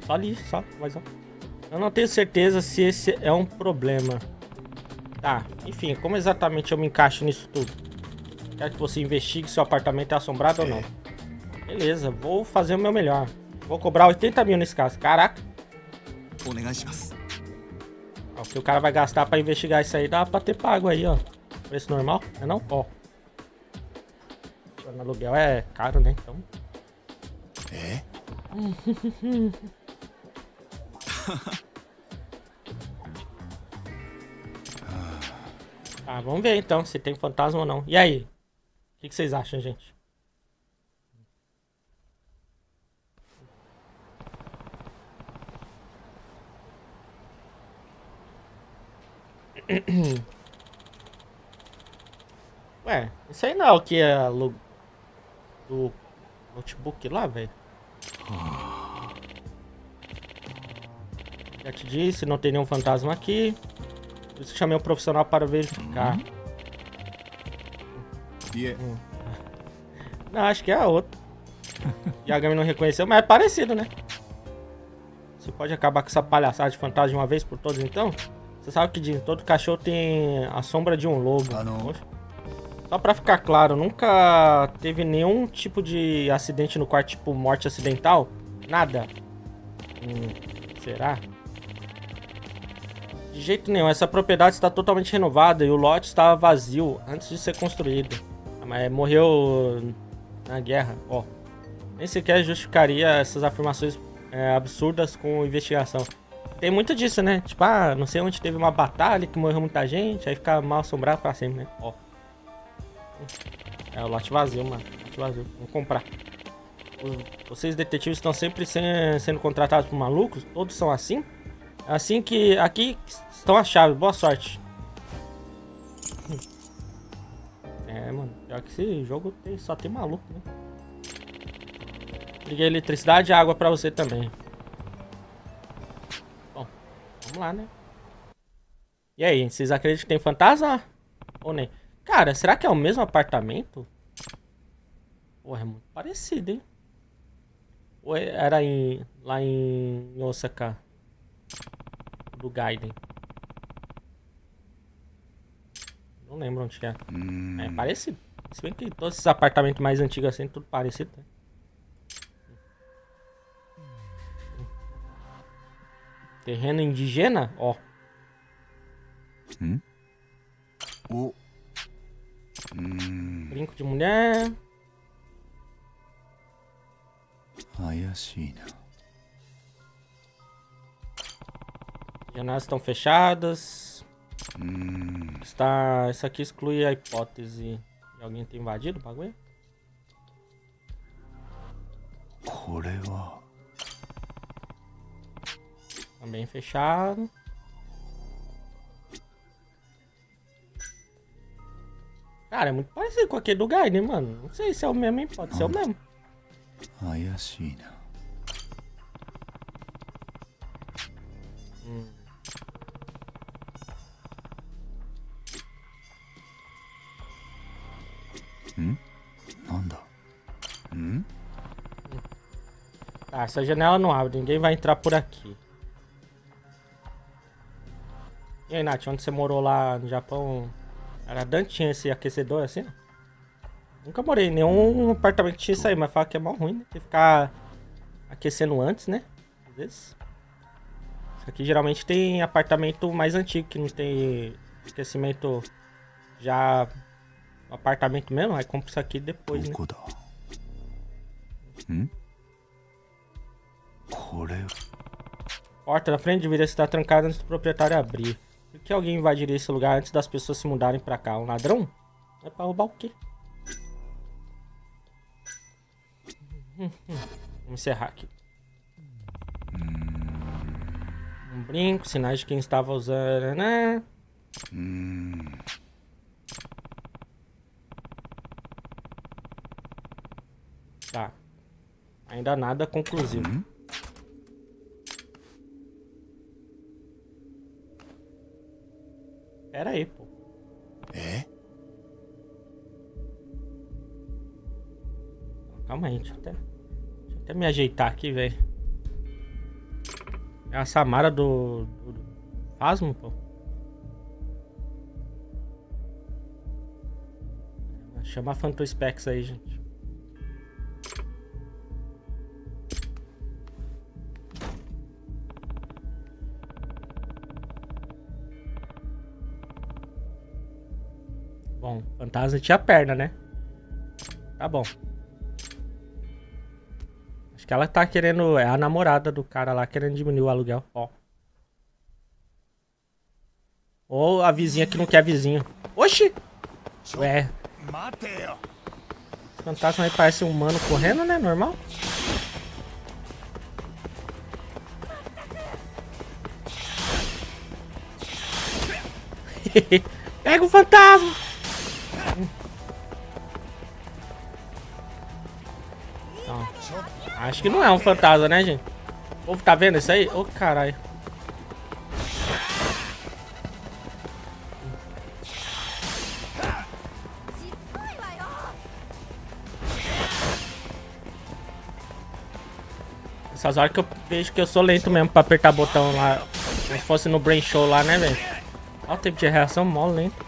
S1: Só ali, só, mais um. Eu não tenho certeza se esse é um problema. Tá, enfim, como exatamente eu me encaixo nisso tudo? Quer que você investigue se o apartamento é assombrado ou não? Beleza, vou fazer o meu melhor. Vou cobrar 80 mil nesse caso. Caraca. Ó, o que o cara vai gastar pra investigar isso aí dá pra ter pago aí, ó. Preço normal, é não? Ó. No aluguel é caro, né? Então.
S3: É? *laughs*
S1: ah, vamos ver então se tem fantasma ou não. E aí? O que, que vocês acham, gente? Ué, isso aí não é o que é lo... do notebook lá, velho? Já te disse, não tem nenhum fantasma aqui. Por isso que chamei um profissional para verificar.
S3: Uhum. Yeah.
S1: Hum. Não, acho que é a outra. *laughs* Yagami não reconheceu, mas é parecido, né? Você pode acabar com essa palhaçada de fantasma de uma vez por todas, então? Você sabe que todo cachorro tem a sombra de um lobo.
S3: Ah, não.
S1: Só pra ficar claro, nunca teve nenhum tipo de acidente no quarto, tipo morte acidental? Nada? Hum, será? De jeito nenhum, essa propriedade está totalmente renovada e o lote estava vazio antes de ser construído. Mas morreu na guerra, ó. Nem sequer justificaria essas afirmações é, absurdas com investigação. Tem muito disso, né? Tipo, ah, não sei onde teve uma batalha que morreu muita gente, aí fica mal assombrado pra sempre, né? Ó. É o lote vazio, mano. Lote vazio. Vamos comprar. Vocês detetives estão sempre sendo contratados por malucos? Todos são assim? É assim que. Aqui estão as chaves. Boa sorte. É, mano. Pior que esse jogo tem, só tem maluco, né? Liguei eletricidade e água pra você também. Vamos lá, né? E aí, vocês acreditam que tem fantasma? Ou nem? Cara, será que é o mesmo apartamento? Porra, é muito parecido, hein? Ou era em, lá em Osaka? Do Gaiden. Não lembro onde é.
S3: Hum.
S1: É parecido. Se bem que todos esses apartamentos mais antigos assim, tudo parecido. Né? Terreno indígena? Ó.
S3: Hum? O... Hum...
S1: Brinco de mulher.
S3: 怪しいな
S1: Janelas estão fechadas.
S3: Hum...
S1: Está... Isso aqui exclui a hipótese de alguém ter invadido o bagulho?
S3: これは Tá
S1: Também fechado. Cara, é muito parecido com aquele do Gaiden, né, mano. Não sei se é o mesmo, hein? Pode ser o mesmo.
S3: Ayashina. Hum. não
S1: Hum?
S3: hum?
S1: Tá, essa janela não abre. Ninguém vai entrar por aqui. E aí, Nath, onde você morou lá no Japão? Era Dante esse aquecedor assim? Nunca morei em nenhum apartamento tinha isso aí, mas fala que é mal ruim, né? Tem que ficar aquecendo antes, né? Às vezes. Isso aqui geralmente tem apartamento mais antigo que não tem aquecimento já no apartamento mesmo, aí compra isso aqui depois, né?
S3: Hum?
S1: Porta da frente deveria estar trancada antes do proprietário abrir. Por que alguém invadiria esse lugar antes das pessoas se mudarem pra cá? Um ladrão? É pra roubar o quê? Vamos encerrar aqui. Um brinco, sinais de quem estava usando, né? Tá. Ainda nada conclusivo. Pera aí, pô.
S3: É?
S1: Calma aí, deixa eu até, deixa eu até me ajeitar aqui, velho. É a Samara do, do, do Fasmo, pô. Chama a Phantospex aí, gente. Bom, fantasma tinha perna, né? Tá bom. Acho que ela tá querendo. É a namorada do cara lá querendo diminuir o aluguel. Ó. Ou a vizinha que não quer vizinho. Oxi! Ué. Esse fantasma aí parece um humano correndo, né? Normal. *laughs* Pega o fantasma! Acho que não é um fantasma, né, gente? O povo tá vendo isso aí? Ô, caralho. Essas horas que eu vejo que eu sou lento mesmo pra apertar botão lá. Se fosse no Brain Show lá, né, velho? Olha o tempo de reação, mó lento.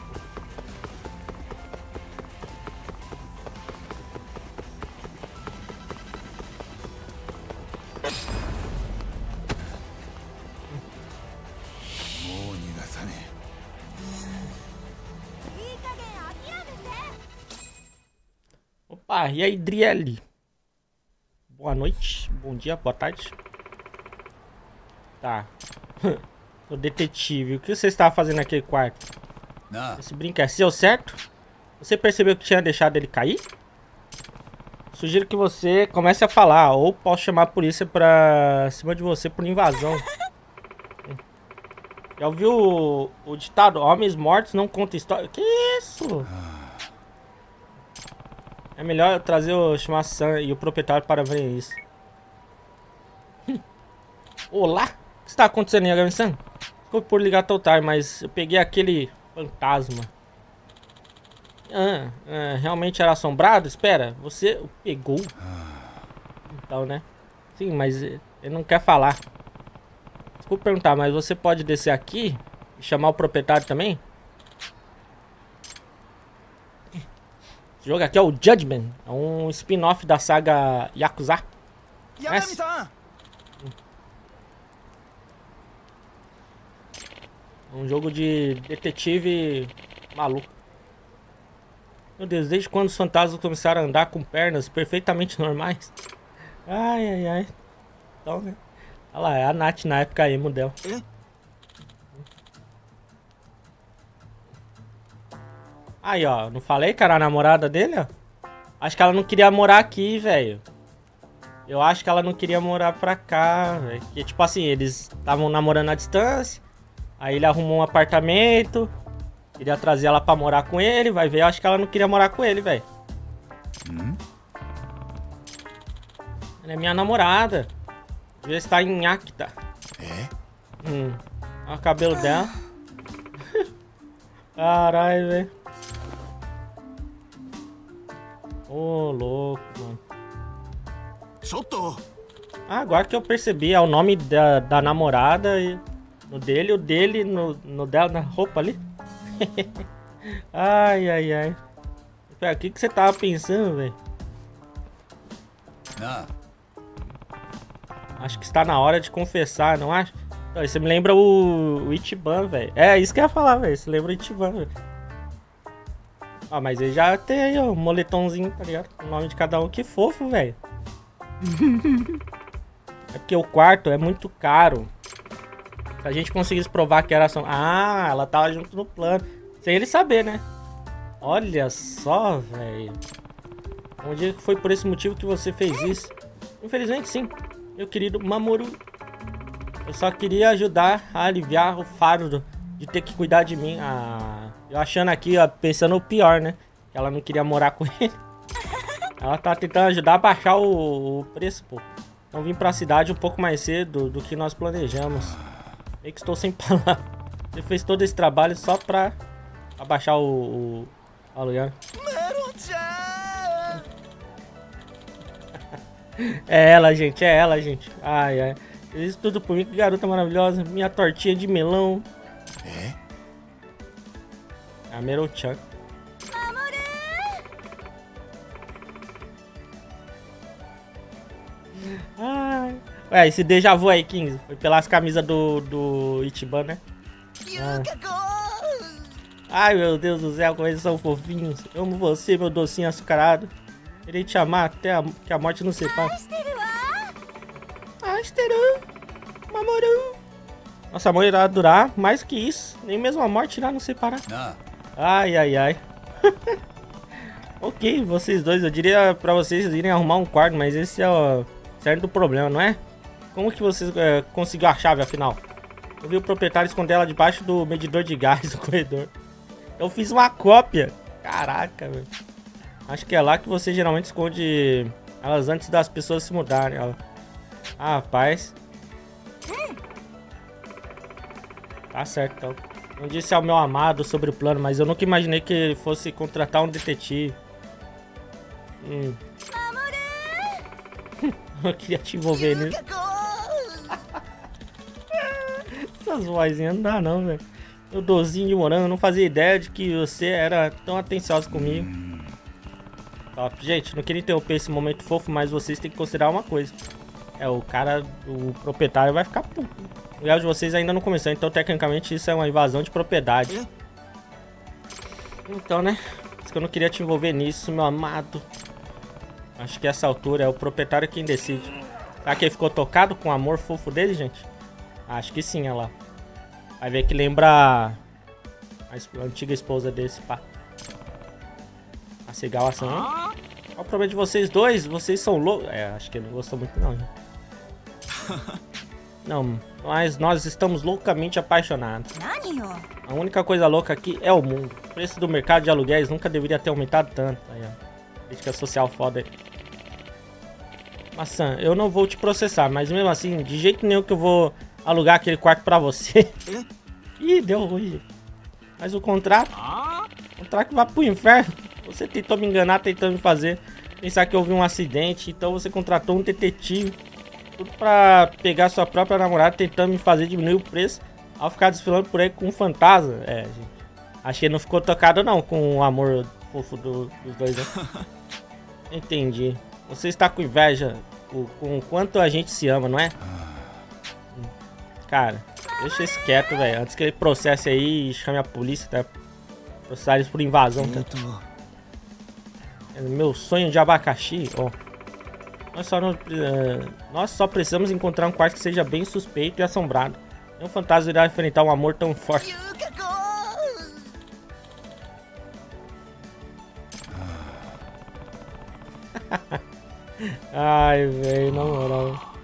S1: Opa, e aí, Driele? Boa noite, bom dia, boa tarde. Tá. *laughs* o detetive, o que você estava fazendo naquele quarto?
S3: Não.
S1: Esse brinco é seu, certo? Você percebeu que tinha deixado ele cair? Sugiro que você comece a falar, ou posso chamar a polícia pra cima de você por invasão. *laughs* Já ouviu o, o ditado? Homens mortos não contam história. Que isso? É melhor eu trazer o chamar Sam e o proprietário para ver isso. *laughs* Olá? O que está acontecendo aí, Agami-san? Desculpe por ligar tão tarde, mas eu peguei aquele fantasma. Ah, ah, realmente era assombrado? Espera, você o pegou? Então, né? Sim, mas ele não quer falar. Desculpa perguntar, mas você pode descer aqui e chamar o proprietário também? Esse jogo aqui é o Judgment. É um spin-off da saga Yakuza.
S4: Yagami-san!
S1: Um jogo de detetive maluco. Meu Deus, desde quando os fantasmas começaram a andar com pernas perfeitamente normais? Ai, ai, ai. Então, né? Olha lá, é a Nath na época emo dela. Aí, ó. Não falei que era a namorada dele, ó? Acho que ela não queria morar aqui, velho. Eu acho que ela não queria morar pra cá, velho. Porque, tipo assim, eles estavam namorando à distância. Aí ele arrumou um apartamento. Queria trazer ela pra morar com ele. Vai ver, eu acho que ela não queria morar com ele, velho.
S3: Hum?
S1: Ela é minha namorada. Devia estar em Acta.
S3: É?
S1: Hum. Olha o cabelo dela. *laughs* Caralho, velho. Ô, louco, mano.
S7: Soltou.
S1: Ah, agora que eu percebi, é o nome da, da namorada e no dele, o dele no, no dela, na roupa ali. *laughs* ai, ai, ai. O que, que você tava pensando, velho?
S7: Não.
S1: Acho que está na hora de confessar, não? Então, Você me lembra o, o Ichiban, velho. É, isso que eu ia falar, velho. Você lembra o Ichiban, velho. Ah, mas ele já tem aí, ó, um moletomzinho, tá ligado? O nome de cada um. Que fofo, velho. *laughs* é porque o quarto é muito caro. Se a gente conseguisse provar que era só... Ah, ela tava junto no plano. Sem ele saber, né? Olha só, velho. Um dia que foi por esse motivo que você fez isso. Infelizmente, sim. Meu querido Mamoru. Eu só queria ajudar a aliviar o fardo de ter que cuidar de mim. Ah, eu achando aqui, ó, pensando o pior, né? Que ela não queria morar com ele. *laughs* Ela tá tentando ajudar a baixar o, o preço, pô. Então vim pra cidade um pouco mais cedo do que nós planejamos. Meio que estou sem *laughs* palavras. Você fez todo esse trabalho só pra abaixar o, o aluguel. *laughs* É ela, gente, é ela, gente. Ai, ai. Fez isso tudo por mim, que garota maravilhosa. Minha tortinha de melão.
S3: É?
S1: A Meru-chan. Ai. Ué, esse déjà vu aí, 15. Foi pelas camisas do, do Ichiban, né? Ah. Ai, meu Deus do céu, como eles são fofinhos. Eu amo você, meu docinho açucarado. Irei te amar até a, que a morte nos separe. Asteru, Mamoru. Nossa, amor irá durar mais que isso. Nem mesmo a morte irá nos separar.
S7: Não.
S1: Ai, ai, ai. *laughs* ok, vocês dois, eu diria pra vocês irem arrumar um quarto, mas esse é o cerne do problema, não é? Como que vocês é, conseguiu a chave, afinal? Eu vi o proprietário esconder ela debaixo do medidor de gás do *laughs* corredor. Eu fiz uma cópia. Caraca, velho. Acho que é lá que você geralmente esconde elas antes das pessoas se mudarem. Ah, rapaz. Tá certo, então. Não disse ao meu amado sobre o plano, mas eu nunca imaginei que ele fosse contratar um detetive. Hum. eu queria te envolver nisso. *laughs* Essas vozinhas não dá não, velho. Eu dozinho de morango, não fazia ideia de que você era tão atenciosa comigo. Top. Gente, não queria interromper esse momento fofo, mas vocês têm que considerar uma coisa. É, o cara, o proprietário vai ficar puto. O lugar de vocês ainda não começou, então tecnicamente isso é uma invasão de propriedade. Então, né? Por isso que eu não queria te envolver nisso, meu amado. Acho que essa altura é o proprietário quem decide. Será que ele ficou tocado com o amor fofo dele, gente? Acho que sim, olha lá. Vai ver que lembra a, a antiga esposa desse pá. A Cigal-san. Qual o problema de vocês dois? Vocês são loucos. É, acho que ele não gostou muito não, gente. *laughs* Não, mas nós estamos loucamente apaixonados. A única coisa louca aqui é o mundo. O preço do mercado de aluguéis nunca deveria ter aumentado tanto. Aí, ó. Crítica social foda. Maçã, eu não vou te processar, mas mesmo assim, de jeito nenhum que eu vou alugar aquele quarto pra você. *laughs* Ih, deu ruim. Mas o contrato? O contrato vai pro inferno. Você tentou me enganar, tentando me fazer pensar que houve um acidente, então você contratou um detetive. Tudo pra pegar sua própria namorada tentando me fazer diminuir o preço ao ficar desfilando por aí com um fantasma. É, gente. Acho que não ficou tocado não com o amor fofo do, dos dois, né? *laughs* Entendi. Você está com inveja com, com o quanto a gente se ama, não é? Cara, deixa isso quieto, velho. Antes que ele processe aí e chame a polícia, tá? Processar eles por invasão, tá? É meu sonho de abacaxi, ó. Nós só, não, uh, nós só precisamos encontrar um quarto que seja bem suspeito e assombrado. Nenhum fantasma irá enfrentar um amor tão forte. *laughs* Ai, velho, na moral.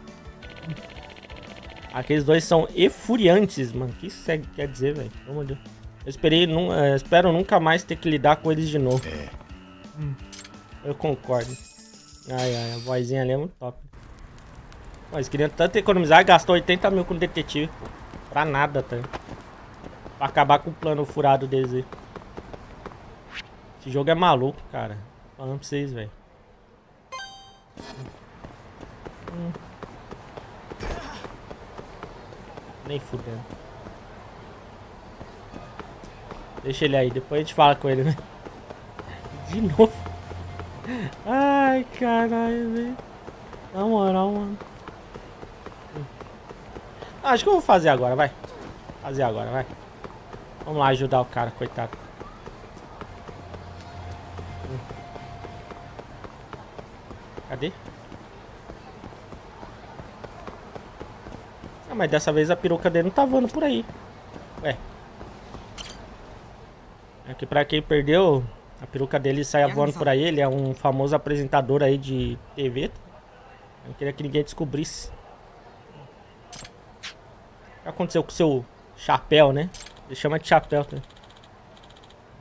S1: Aqueles dois são efuriantes, mano. O que isso quer dizer, velho? Pelo amor de Deus. Eu esperei, num, uh, espero nunca mais ter que lidar com eles de novo. É. Hum. Eu concordo. Ai, ai, a vozinha ali é muito top. Mas queria tanto economizar, gastou 80 mil com detetive. Pô. Pra nada, tá? Pra acabar com o plano furado deles aí. Esse jogo é maluco, cara. Falando pra vocês, velho. Hum. Nem fudendo. Deixa ele aí, depois a gente fala com ele, né? *laughs* De novo. Ai, caralho, velho. Na moral, mano. Ah, acho que eu vou fazer agora, vai. Fazer agora, vai. Vamos lá ajudar o cara, coitado. Cadê? Ah, mas dessa vez a peruca dele não tá voando por aí. Ué. É que pra quem perdeu, a peruca dele saia voando por aí. Ele é um famoso apresentador aí de TV. Eu não queria que ninguém descobrisse. O que aconteceu com o seu chapéu, né? Ele chama de chapéu, tá?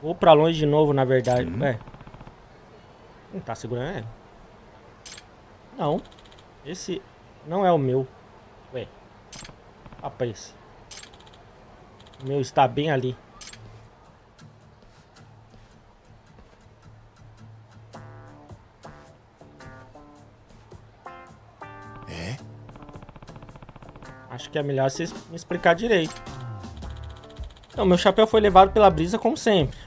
S1: Vou pra longe de novo, na verdade. Uhum. É. Não tá segurando, é? Não. Esse não é o meu. Ué. Rapaz. O meu está bem ali. Acho que é melhor vocês me explicar direito. Não, meu chapéu foi levado pela brisa como sempre.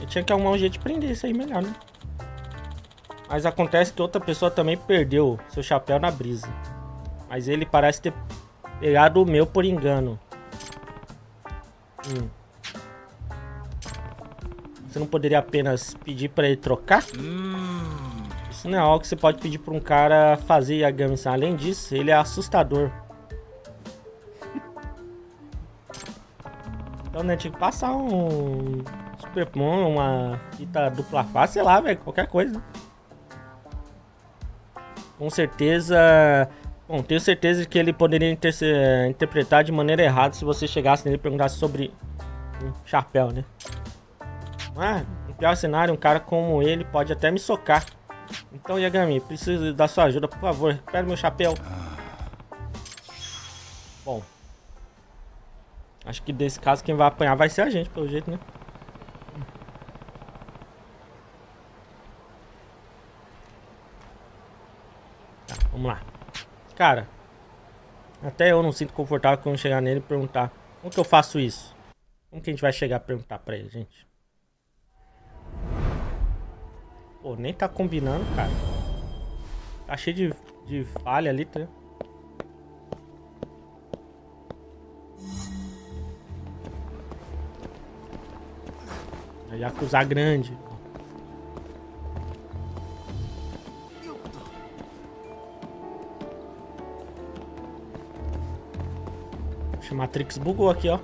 S1: Eu tinha que arrumar um jeito de prender isso aí melhor, né? Mas acontece que outra pessoa também perdeu seu chapéu na brisa. Mas ele parece ter pegado o meu por engano. Hum. Você não poderia apenas pedir para ele trocar? Hum. Isso não é algo que você pode pedir para um cara fazer Yagami-san. Além disso, ele é assustador. Então, né, tinha que passar um Superpon, uma fita dupla face, sei lá, velho, qualquer coisa. Né? com certeza. Bom, tenho certeza que ele poderia inter interpretar de maneira errada se você chegasse nele e perguntasse sobre um chapéu, né? Ah, no pior cenário, um cara como ele pode até me socar. Então, Yagami, preciso da sua ajuda, por favor. Pega meu chapéu. Bom. Acho que desse caso quem vai apanhar vai ser a gente, pelo jeito, né? Vamos lá. Cara, até eu não sinto confortável quando chegar nele e perguntar como que eu faço isso? Como que a gente vai chegar a perguntar pra ele, gente? Pô, nem tá combinando, cara. Tá cheio de, de falha ali, tá? Yakuza grande. Matrix bugou aqui, ó.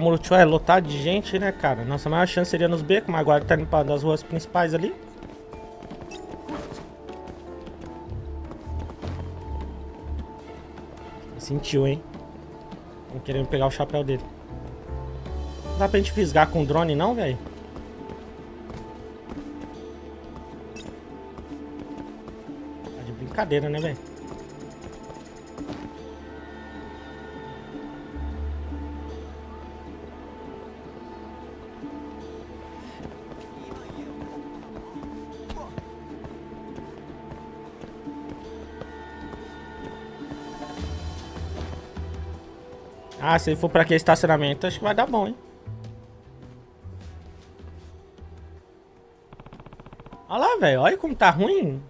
S1: Kamurocho é lotado de gente, né, cara? Nossa maior chance seria nos becos, mas agora tá limpando as ruas principais ali. Sentiu, hein? Estão querendo pegar o chapéu dele. dá pra gente fisgar com drone não, velho? Tá de brincadeira, né, velho? Ah, se for pra aquele estacionamento, acho que vai dar bom, hein? Olha lá, velho. Olha como tá ruim.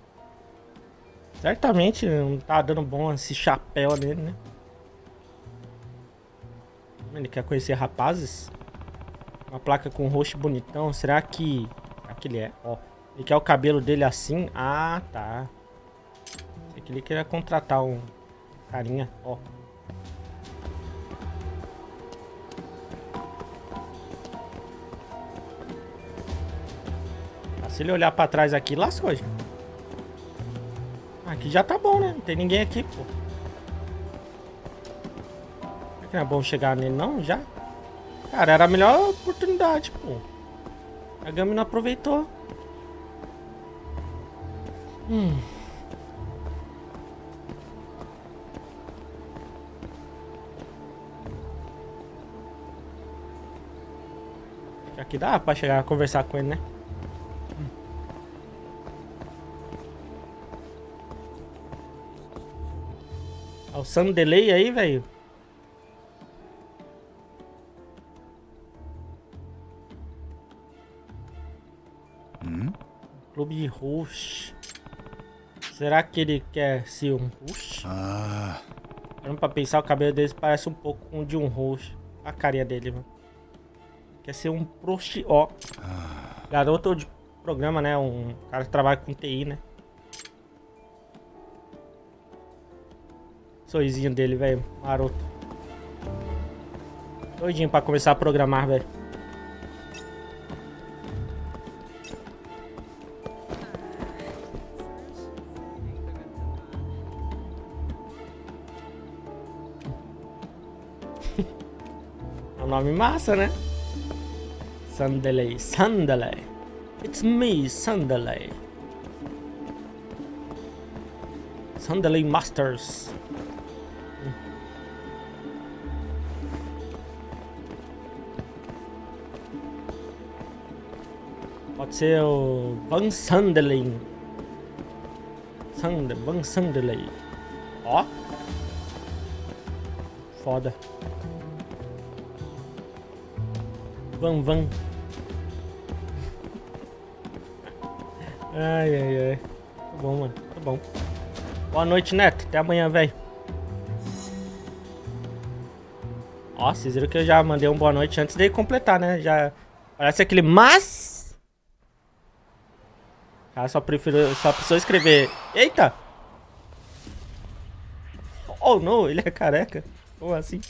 S1: Certamente não tá dando bom esse chapéu nele, né? Ele quer conhecer rapazes? Uma placa com roxo bonitão. Será que... Será que ele é? Ó. Ele quer o cabelo dele assim? Ah, tá. Sei que ele queria contratar um carinha. Ó. Se ele olhar pra trás aqui, lascou, gente. Aqui já tá bom, né? Não tem ninguém aqui, pô. Será que não é bom chegar nele, não? Já? Cara, era a melhor oportunidade, pô. A Gami não aproveitou. Hum. Aqui dá pra chegar a conversar com ele, né? Sam Delay aí, velho.
S3: Hum?
S1: Clube de host. Será que ele quer ser um host?
S3: Ah.
S1: Parando pra pensar, o cabelo dele parece um pouco com o de um host. A carinha dele, mano. Quer ser um prosti... Ó.
S3: Ah.
S1: Garoto de programa, né? Um cara que trabalha com TI, né? Sorrisinho dele, velho. Maroto. Doidinho pra começar a programar, velho. é um nome massa, né? Sandelay, Sandelay. It's me, Sandelay. Sandelay Masters. O Van Sanderley. Sander, Van Sanderley. Ó. Foda. Van Van. Ai, ai, ai. Tá bom, mano. Tá bom. Boa noite, Neto. Até amanhã, velho. Ó, vocês viram que eu já mandei um boa noite antes de completar, né? Já parece aquele mas ah, só prefiro, só precisou escrever. Eita! Oh não, ele é careca. Como assim?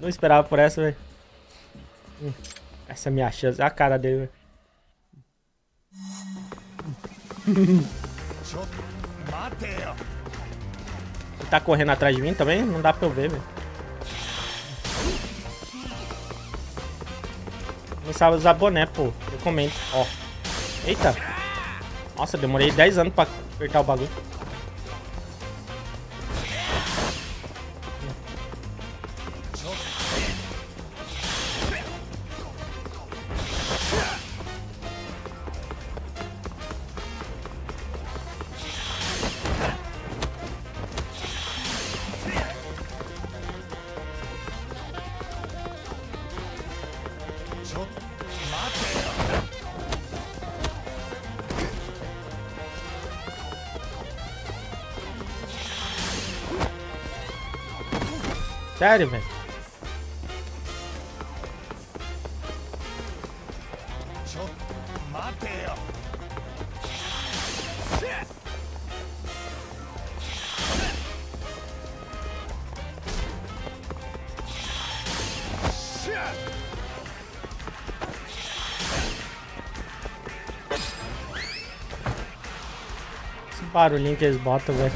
S1: Não esperava por essa, velho. Hum, essa é a minha chance. A cara dele, velho. Ele tá correndo atrás de mim também? Não dá pra eu ver, velho. Não sabe usar boné, pô. Eu comento. Ó. Eita. Nossa, demorei 10 anos pra apertar o bagulho. barulhinho que eles botam, velho.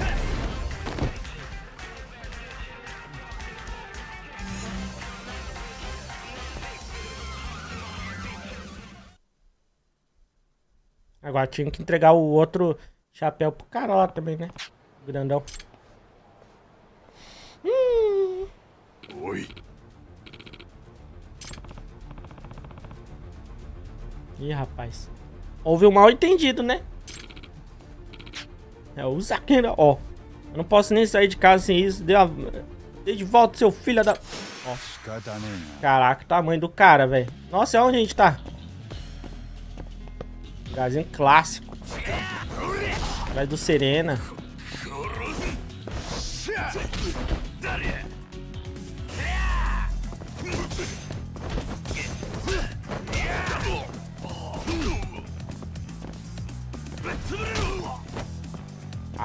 S1: Agora tinha que entregar o outro chapéu pro cara lá também, né? Grandão. Hum.
S14: Oi.
S1: Ih, rapaz. Houve um mal entendido, né? É o Zaqueira, ó. Eu não posso nem sair de casa sem isso. Dê, a... Dê de volta, seu filho da. Ó. Caraca, o tamanho do cara, velho. Nossa, é onde a gente tá? Lugarzinho clássico. Atrás do Serena.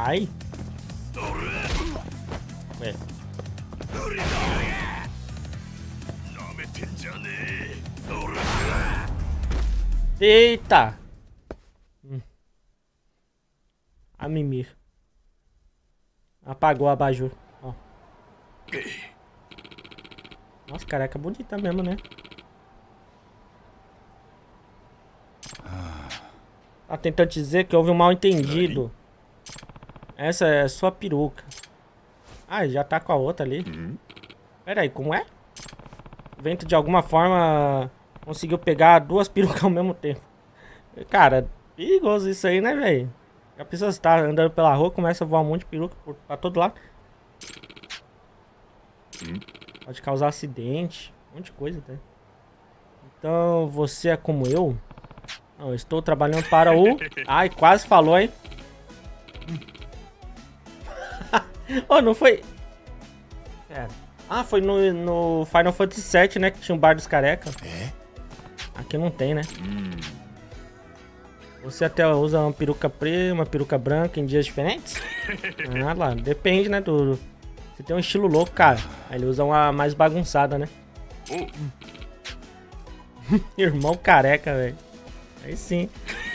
S1: Ai. Ué. Eita! Hum. A mimir. Apagou a abajur. Ó. Nossa, careca bonita mesmo, né? Tá tentando dizer que houve um mal entendido. Essa é sua peruca. Ah, já tá com a outra ali. Uhum. Pera aí, como é? O vento de alguma forma conseguiu pegar duas *laughs* perucas ao mesmo tempo. Cara, perigoso isso aí, né, velho? A pessoa está andando pela rua, começa a voar um monte de peruca por, pra todo lado. Uhum. Pode causar acidente, um monte de coisa, tá? Então, você é como eu? Não, eu estou trabalhando para o... *laughs* Ai, quase falou, hein? *laughs* oh, não foi... É. Ah, foi no, no Final Fantasy VII, né? Que tinha um bar dos careca. É? Aqui não tem, né? Hum. Você até usa uma peruca preta, uma peruca branca em dias diferentes? *laughs* ah lá, depende, né, do... Você tem um estilo louco, cara. Aí ele usa uma mais bagunçada, né? Oh. *laughs* Irmão careca, velho. Aí sim.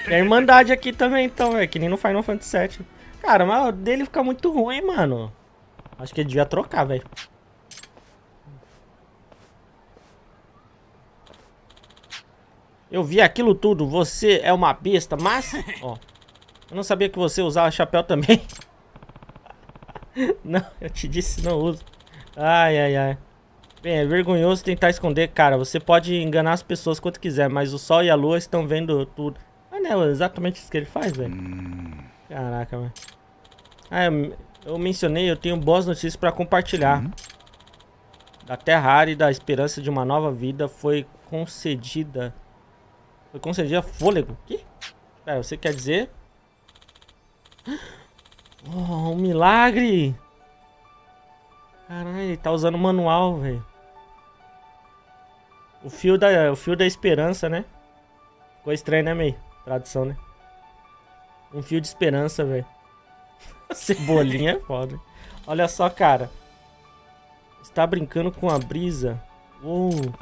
S1: E a Irmandade aqui também, então, velho. Que nem no Final Fantasy VII. Cara, mas o dele fica muito ruim, mano. Acho que ele devia trocar, velho. Eu vi aquilo tudo. Você é uma besta, mas... *laughs* Ó. Eu não sabia que você usava chapéu também. *laughs* não, eu te disse não uso. Ai, ai, ai. Bem, é vergonhoso tentar esconder, cara. Você pode enganar as pessoas quanto quiser, mas o sol e a lua estão vendo tudo. Mas não é exatamente isso que ele faz, velho. Caraca, velho. Ah, eu mencionei, eu tenho boas notícias para compartilhar. Uhum. Da Terra e da esperança de uma nova vida foi concedida. Foi concedida fôlego. Que? Pera, você quer dizer? *gasps* Oh, um milagre! Caralho, ele tá usando manual, velho. O fio da, o fio da esperança, né? Ficou estranho, né, meio? Tradução, né? Um fio de esperança, velho. Cebolinha é foda. Olha só, cara. Está brincando com a brisa. Uh.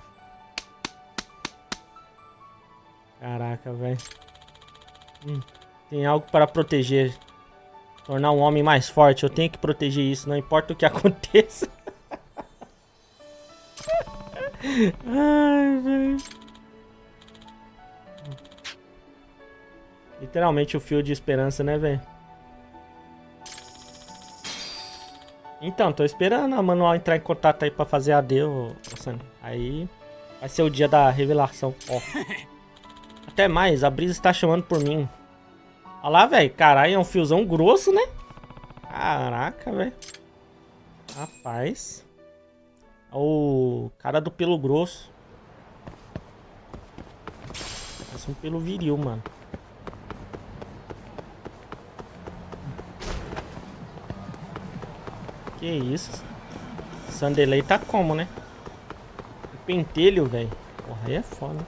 S1: Caraca, velho. Hum, tem algo para proteger. Tornar um homem mais forte. Eu tenho que proteger isso, não importa o que *laughs* aconteça. Ai, velho. Literalmente o fio de esperança, né, velho? Então, tô esperando a Manual entrar em contato aí pra fazer AD, ô. Aí vai ser o dia da revelação, ó. *laughs* Até mais, a Brisa está chamando por mim. Olha lá, velho. Caralho, é um fiozão grosso, né? Caraca, velho. Rapaz. O cara do pelo grosso. Parece um pelo viril, mano. Que isso? Sandelei tá como, né? Pentelho, velho. Porra, aí é foda.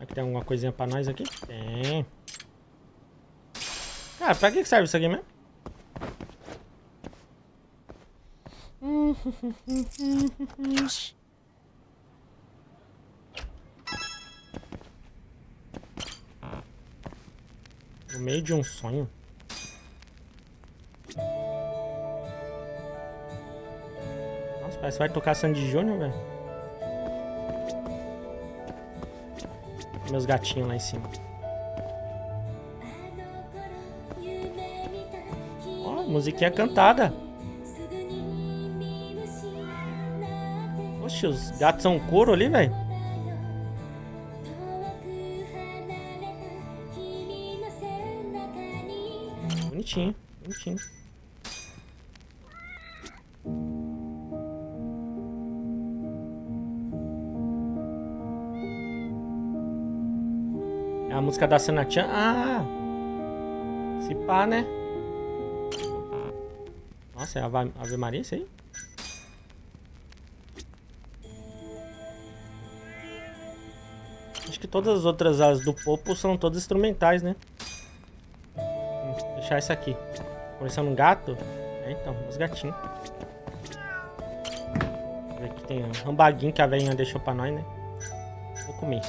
S1: Aqui tem alguma coisinha pra nós aqui? Tem. Ah, pra que serve isso aqui mesmo? No meio de um sonho. Nossa, parece que vai tocar Sandy Júnior, velho. Meus gatinhos lá em cima. Musiquinha cantada. Oxe, os gatos são couro ali, velho. Bonitinho, bonitinho. É a música da Senachan. Ah! Se pá, né? Nossa, é a Ave Maria isso aí? Acho que todas as outras as do Popo são todas instrumentais, né? Vou deixar essa aqui. Começando um gato? É, então, os gatinhos. Aqui tem um rambaguinho que a velhinha deixou pra nós, né? Vou comer.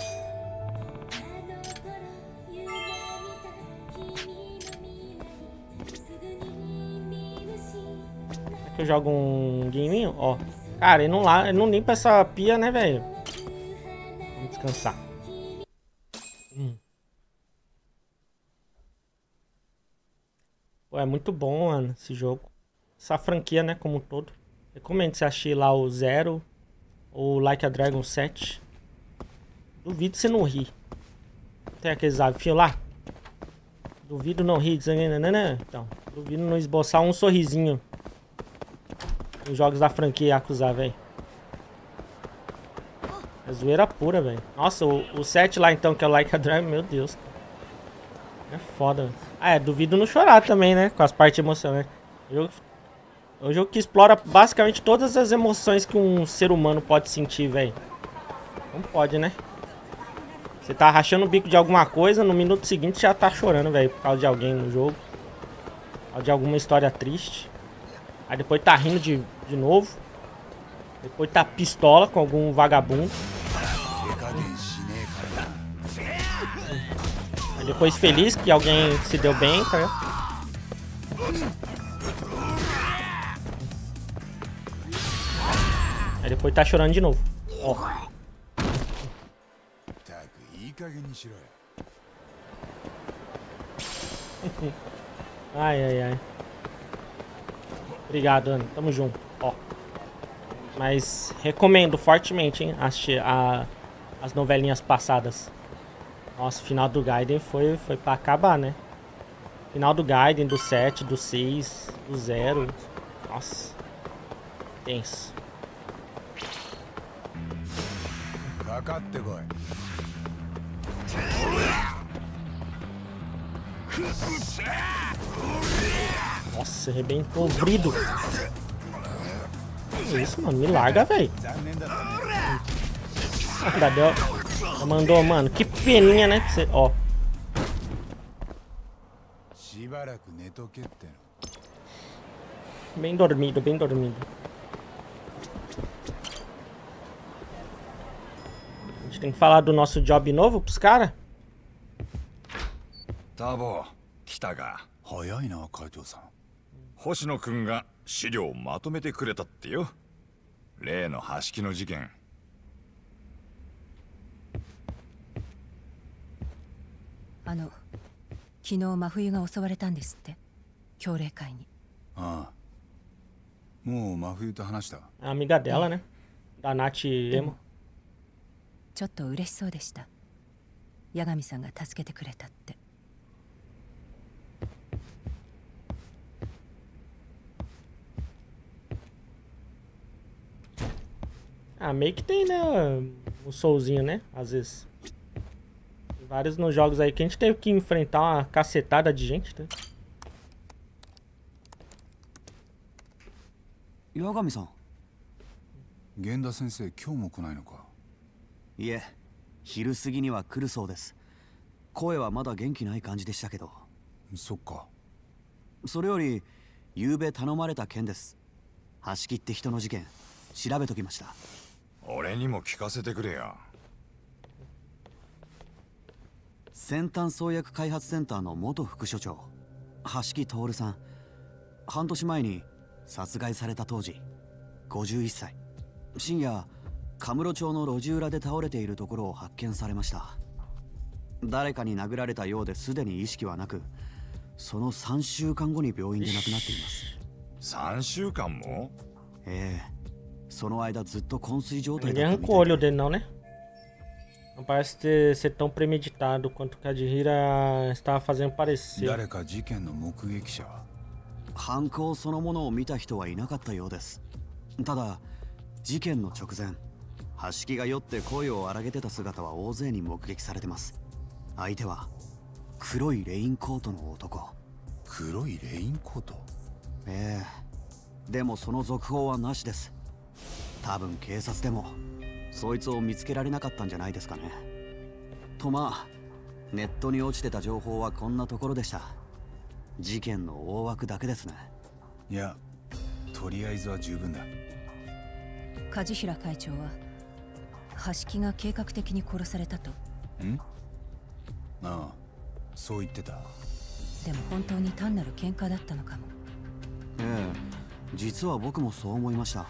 S1: Eu jogo um gameinho, ó. Cara, ele não, lá, ele não limpa essa pia, né, velho? Vamos descansar. Hum. Pô, é muito bom, mano, esse jogo. Essa franquia, né, como um todo. Recomendo você achar lá o Zero ou Like a Dragon 7. Duvido você não rir. Tem aqueles desafios lá? Duvido não rir. Então, duvido não esboçar um sorrisinho. Nos jogos da franquia Yakuza, velho. É zoeira pura, velho. Nossa, o, o 7 lá então, que é o Like a Dragon, meu Deus. É foda. Ah, é, duvido não chorar também, né? Com as partes emocionantes. É um jogo, é um jogo que explora basicamente todas as emoções que um ser humano pode sentir, velho. Não pode, né? Você tá rachando o bico de alguma coisa, no minuto seguinte já tá chorando, velho, por causa de alguém no jogo. Por causa de alguma história triste. Aí depois tá rindo de, de novo. Depois tá pistola com algum vagabundo. Depois feliz que alguém se deu bem, tá Aí depois tá chorando de novo. Ó. *laughs* ai, ai, ai. Obrigado, Ana. Tamo junto. Ó. Mas recomendo fortemente, hein? Assistir a, as novelinhas passadas. Nossa, o final do Gaiden foi, foi pra acabar, né? Final do Gaiden, do 7, do 6, do 0. Nossa. Tenso. Nossa, arrebentou o brido. Que isso, mano? Me larga, velho. Ainda deu. Ela mandou, mano. Que peninha, né? Você, ó. Bem dormido, bem dormido. A gente tem que falar do nosso job novo pros caras?
S8: タボ来たか
S3: 早いな会長さん
S8: 星野くんが資料をまとめてくれたってよ。例の橋木の事件。
S6: あの昨日真冬が襲われたんですって。協励会に。
S3: ああ。もう真冬と話した
S1: ？A amiga dela, né? Da Nath Emo.
S6: ちょっと嬉しそうでした。八神さんが助けてくれたって
S1: Ah, meio que tem, né? O soulzinho, né? Às vezes. Tem vários nos jogos aí que a gente teve que enfrentar uma cacetada de gente, né?
S4: 八神さん
S3: 源田先生今日も来ないのか
S4: いえ昼過ぎには来るそうです声はまだ元気ない感じでしたけど
S3: そっか
S4: それより昨べ頼まれた件です橋木って人の事件調べときました
S8: 俺にも聞かせてくれよ
S4: 先端創薬開発センターの元副所長橋木徹さん。半年前に殺害された当時51歳。深夜カムロ町の路地裏で倒れているところを発見されました。誰かに殴られたようですでに意識はなくその3週間後に病院で亡くなっています。
S8: 3週間も？
S4: ええその間ずっと昏睡状態だったみたい
S1: não, parece ter, ser tão premeditado quanto o Kadihira estava fazendo parecer.
S3: 誰か事件の目撃者は？
S4: 犯行そのものを見た人はいなかったようです。ただ事件の直前橋木が酔って声を荒げてた姿は大勢に目撃されてます。相手は黒いレインコートの男。
S3: 黒いレインコート？
S4: ええ。でもその続報はなしです多分警察でもそいつを見つけられなかったんじゃないですかね。とまあネットに落ちてた情報はこんなところでした。事件の大枠だけですね。
S3: いやとりあえずは十分だ。
S6: 梶平会長は橋木が計画的に殺されたと。
S3: ん？ああそう言ってた。
S6: でも本当に単なる喧嘩だったのかも。
S4: ええ実は僕もそう思いました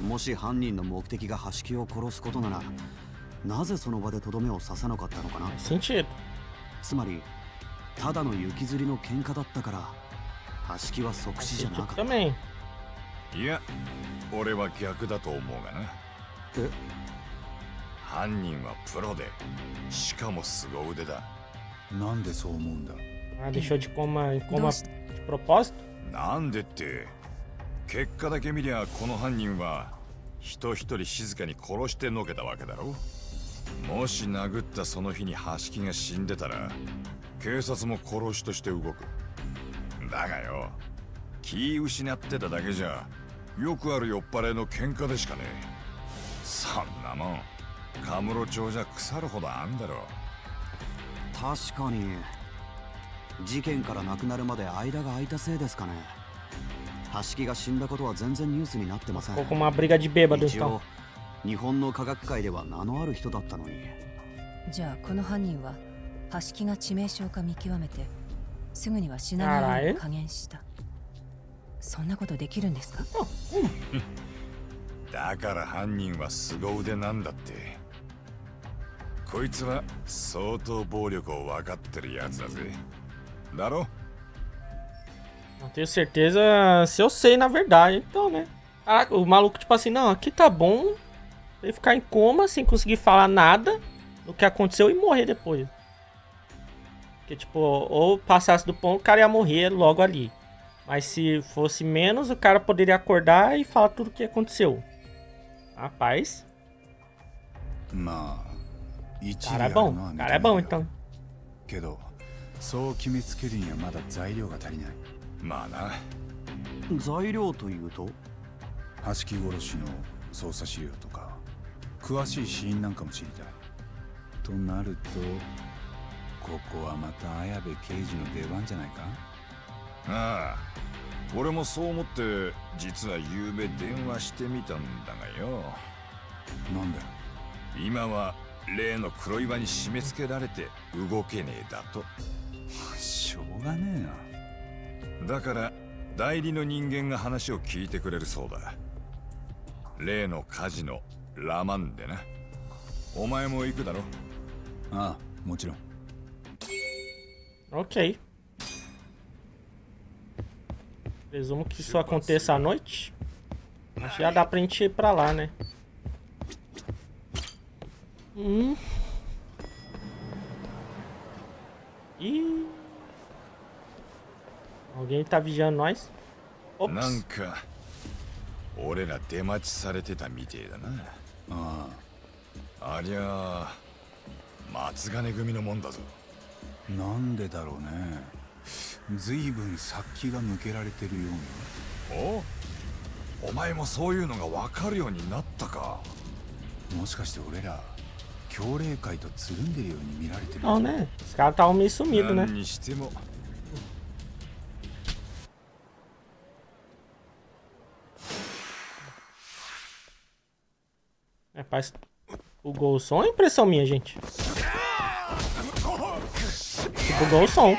S4: もし犯人の目的が橋木を殺すことならなぜその場でとどめを刺さなかったのかな？つまりただの雪吊りの喧嘩だったから橋木は即死じゃなかった.
S8: いや俺は逆だと思うがな
S4: え？
S8: 犯人はプロでしかも凄腕だ
S3: なんでそう思うんだ
S1: ？Ah, deixou de coma em coma de propósito?
S8: なんでって結果だけ見りゃこの犯人は人一人静かに殺してのけたわけだろもし殴ったその日に橋木が死んでたら警察も殺しとして動く。だがよ気失ってただけじゃよくある酔っ払いの喧嘩でしかねえ。そんなもんカムロ町じゃ腐るほどあんだろ
S4: 確かに事件から亡くなるまで間が空いたせいですかね。橋木が死んだことは全然ニュースになってません。
S1: Ficou com uma briga de bêbado
S4: 一
S1: então.
S4: 応日本の科学界では名のある人だったのに。
S6: じゃあこの犯人は橋木が致命傷か見極めてすぐには死なないように加減した。そんなことできるんですか？*laughs*
S8: だから犯人は凄腕なんだって。こいつは相当暴力を分かってるやつだぜ。だろ？
S1: Não tenho certeza se eu sei, na verdade. Então, né? Caraca, o maluco, tipo assim, não, aqui tá bom. Ele ficar em coma sem conseguir falar nada do que aconteceu e morrer depois. Porque, tipo, ou passasse do ponto, o cara ia morrer logo ali. Mas se fosse menos, o cara poderia acordar e falar tudo o que aconteceu. Rapaz,
S3: まあ一理
S1: cara
S3: あ
S1: é
S3: る
S1: bom.
S3: のは認め
S1: Cara é
S3: る
S1: bom,
S3: よ
S1: então.
S3: けどそう決めつけるにはまだ材料が足りない
S8: まあな。
S4: 材料というと？
S3: 橋木殺しの捜査資料とか。詳しい死因なんかも知りたい。となるとここはまた綾部刑事の出番じゃないか？
S8: ああ。俺もそう思って実は昨べ電話してみたんだがよ。
S3: なんだ
S8: 今は例の黒岩に締め付けられて動けねえだと。
S3: しょうがね
S8: えなだから代理の人間が話を聞いてくれるそうだ例の火事のラマンでなお前も行くだろ
S3: ああもちろん
S1: ok. Presumo que isso aconteça à noite. Acho que já dá pra gente ir pra lá, né? Hum. Ih. Alguém tá vigiando nós?
S8: なんか俺ら出待ちされてたみてえだな。
S3: あ
S8: あ。ありゃあ松金組のもんだぞ。
S3: なんでだろうね。随分殺気が向けられてるよ
S8: お？お前もそういうのが分かるようになったか？
S3: もしかして俺ら協霊会とつるんでるように見られてる
S1: Não, né? Os caras estavam meio sumidos, né?
S8: 何にしても
S1: É. Bugou o som ou é impressão minha, gente? bugou o som.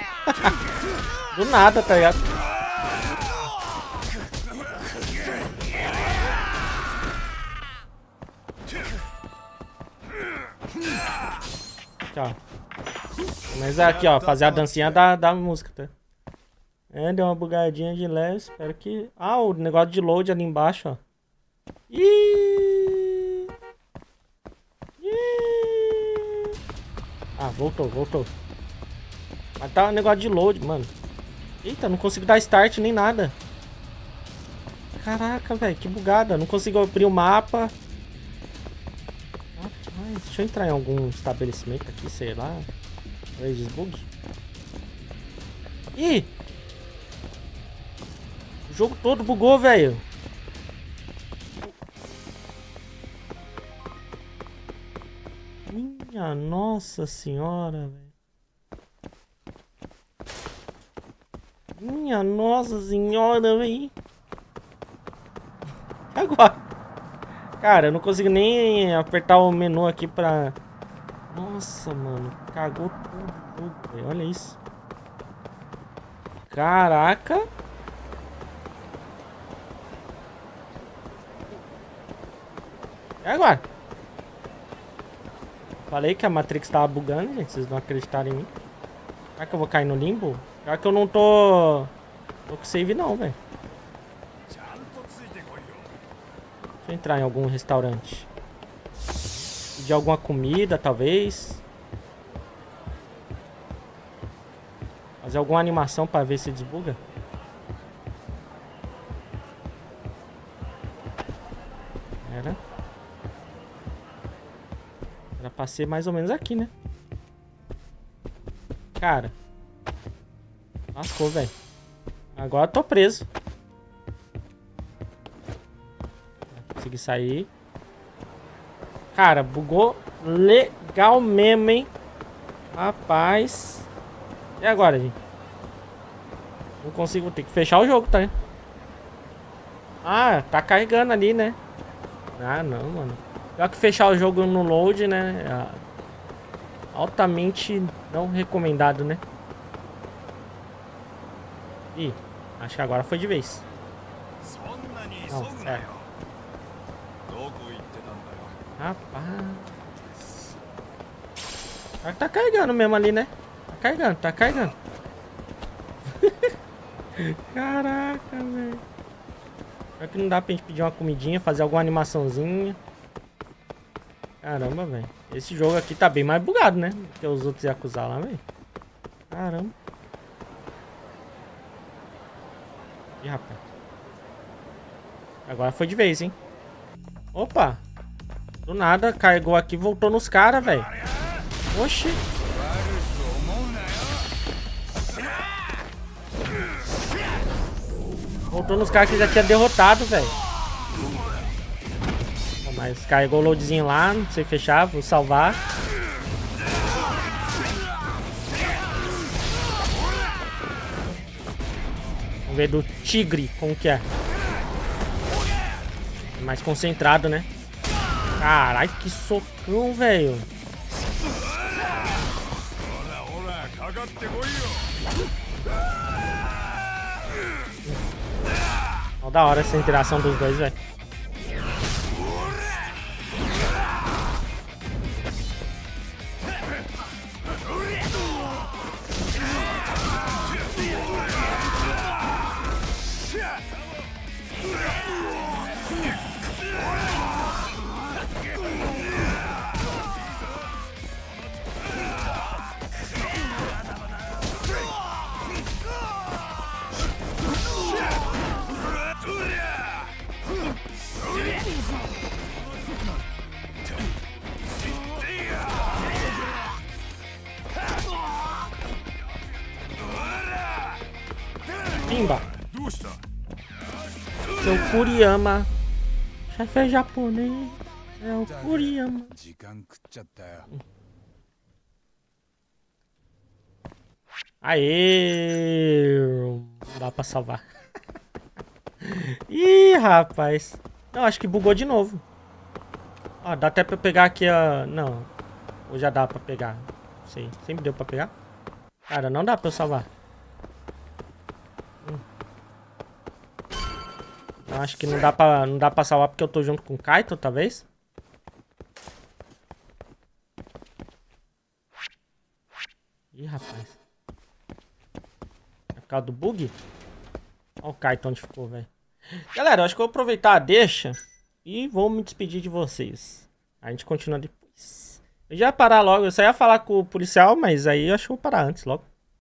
S1: *laughs* Do nada, tá ligado? Ó. Mas aqui, ó, fazer a dancinha da, da música, tá? É, deu uma bugadinha de leve, espero que... Ah, o negócio de load ali embaixo, ó. Ih! Ah, voltou, voltou. Mas tá um negócio de load, mano. Eita, não consigo dar start nem nada. Caraca, velho, que bugada. Não consigo abrir o mapa. Rapaz, deixa eu entrar em algum estabelecimento aqui, sei lá. Talvez bug. Ih! O jogo todo bugou, velho. Minha nossa senhora, velho. Minha nossa senhora, velho. *laughs* Agora. Cara, eu não consigo nem apertar o menu aqui pra... Nossa, mano. Cagou tudo, véio. Olha isso. Caraca. E agora? Falei que a Matrix tava bugando, gente. Vocês não acreditaram em mim. Será que eu vou cair no limbo? Será que eu não tô... Tô com save não, velho. Deixa eu entrar em algum restaurante. Pedir alguma comida, talvez. Fazer alguma animação pra ver se desbuga. Ser mais ou menos aqui, né? Cara. Lascou, velho. Agora eu tô preso. Consegui sair. Cara, bugou legal mesmo, hein? Rapaz. E agora, gente? Não consigo, ter que fechar o jogo, tá? Ah, tá carregando ali, né? Ah, não, mano. Pior que fechar o jogo no load, né? É altamente não recomendado, né? Ih, acho que agora foi de vez. Não, é. Rapaz. Tá carregando mesmo ali, né? Tá carregando, tá carregando. *laughs* Caraca, velho. Será que não dá pra gente pedir uma comidinha, fazer alguma animaçãozinha? Caramba, velho. Esse jogo aqui tá bem mais bugado, né? Que os outros Yakuza lá, velho. Caramba. Ih, rapaz. Agora foi de vez, hein? Opa! Do nada, carregou aqui voltou nos caras, velho. Oxi! Voltou nos caras que já tinha derrotado, velho. Mas carregou o loadzinho lá, não sei fechar, vou salvar. Vamos ver do tigre, como que é. Mais concentrado, né? Caralho, que socão, velho. Ó, da hora essa interação dos dois, velho. Seu Kuriyama. Chefe é japonês. É o Kuriyama. Aê! Dá pra salvar. Ih, rapaz. Não, acho que bugou de novo. Ó, dá até pra pegar aqui a... Não. Ou já dá pra pegar? Sei. Sempre deu pra pegar? Cara, não dá pra eu salvar. Eu acho que não dá, pra, não dá pra salvar porque eu tô junto com o Kaito, talvez. Ih, rapaz. É por causa do bug? Olha o Kaito onde ficou, velho. Galera, eu acho que eu vou aproveitar a deixa e vou me despedir de vocês. A gente continua depois. Eu já ia parar logo, eu só ia falar com o policial, mas aí eu acho que vou parar antes logo.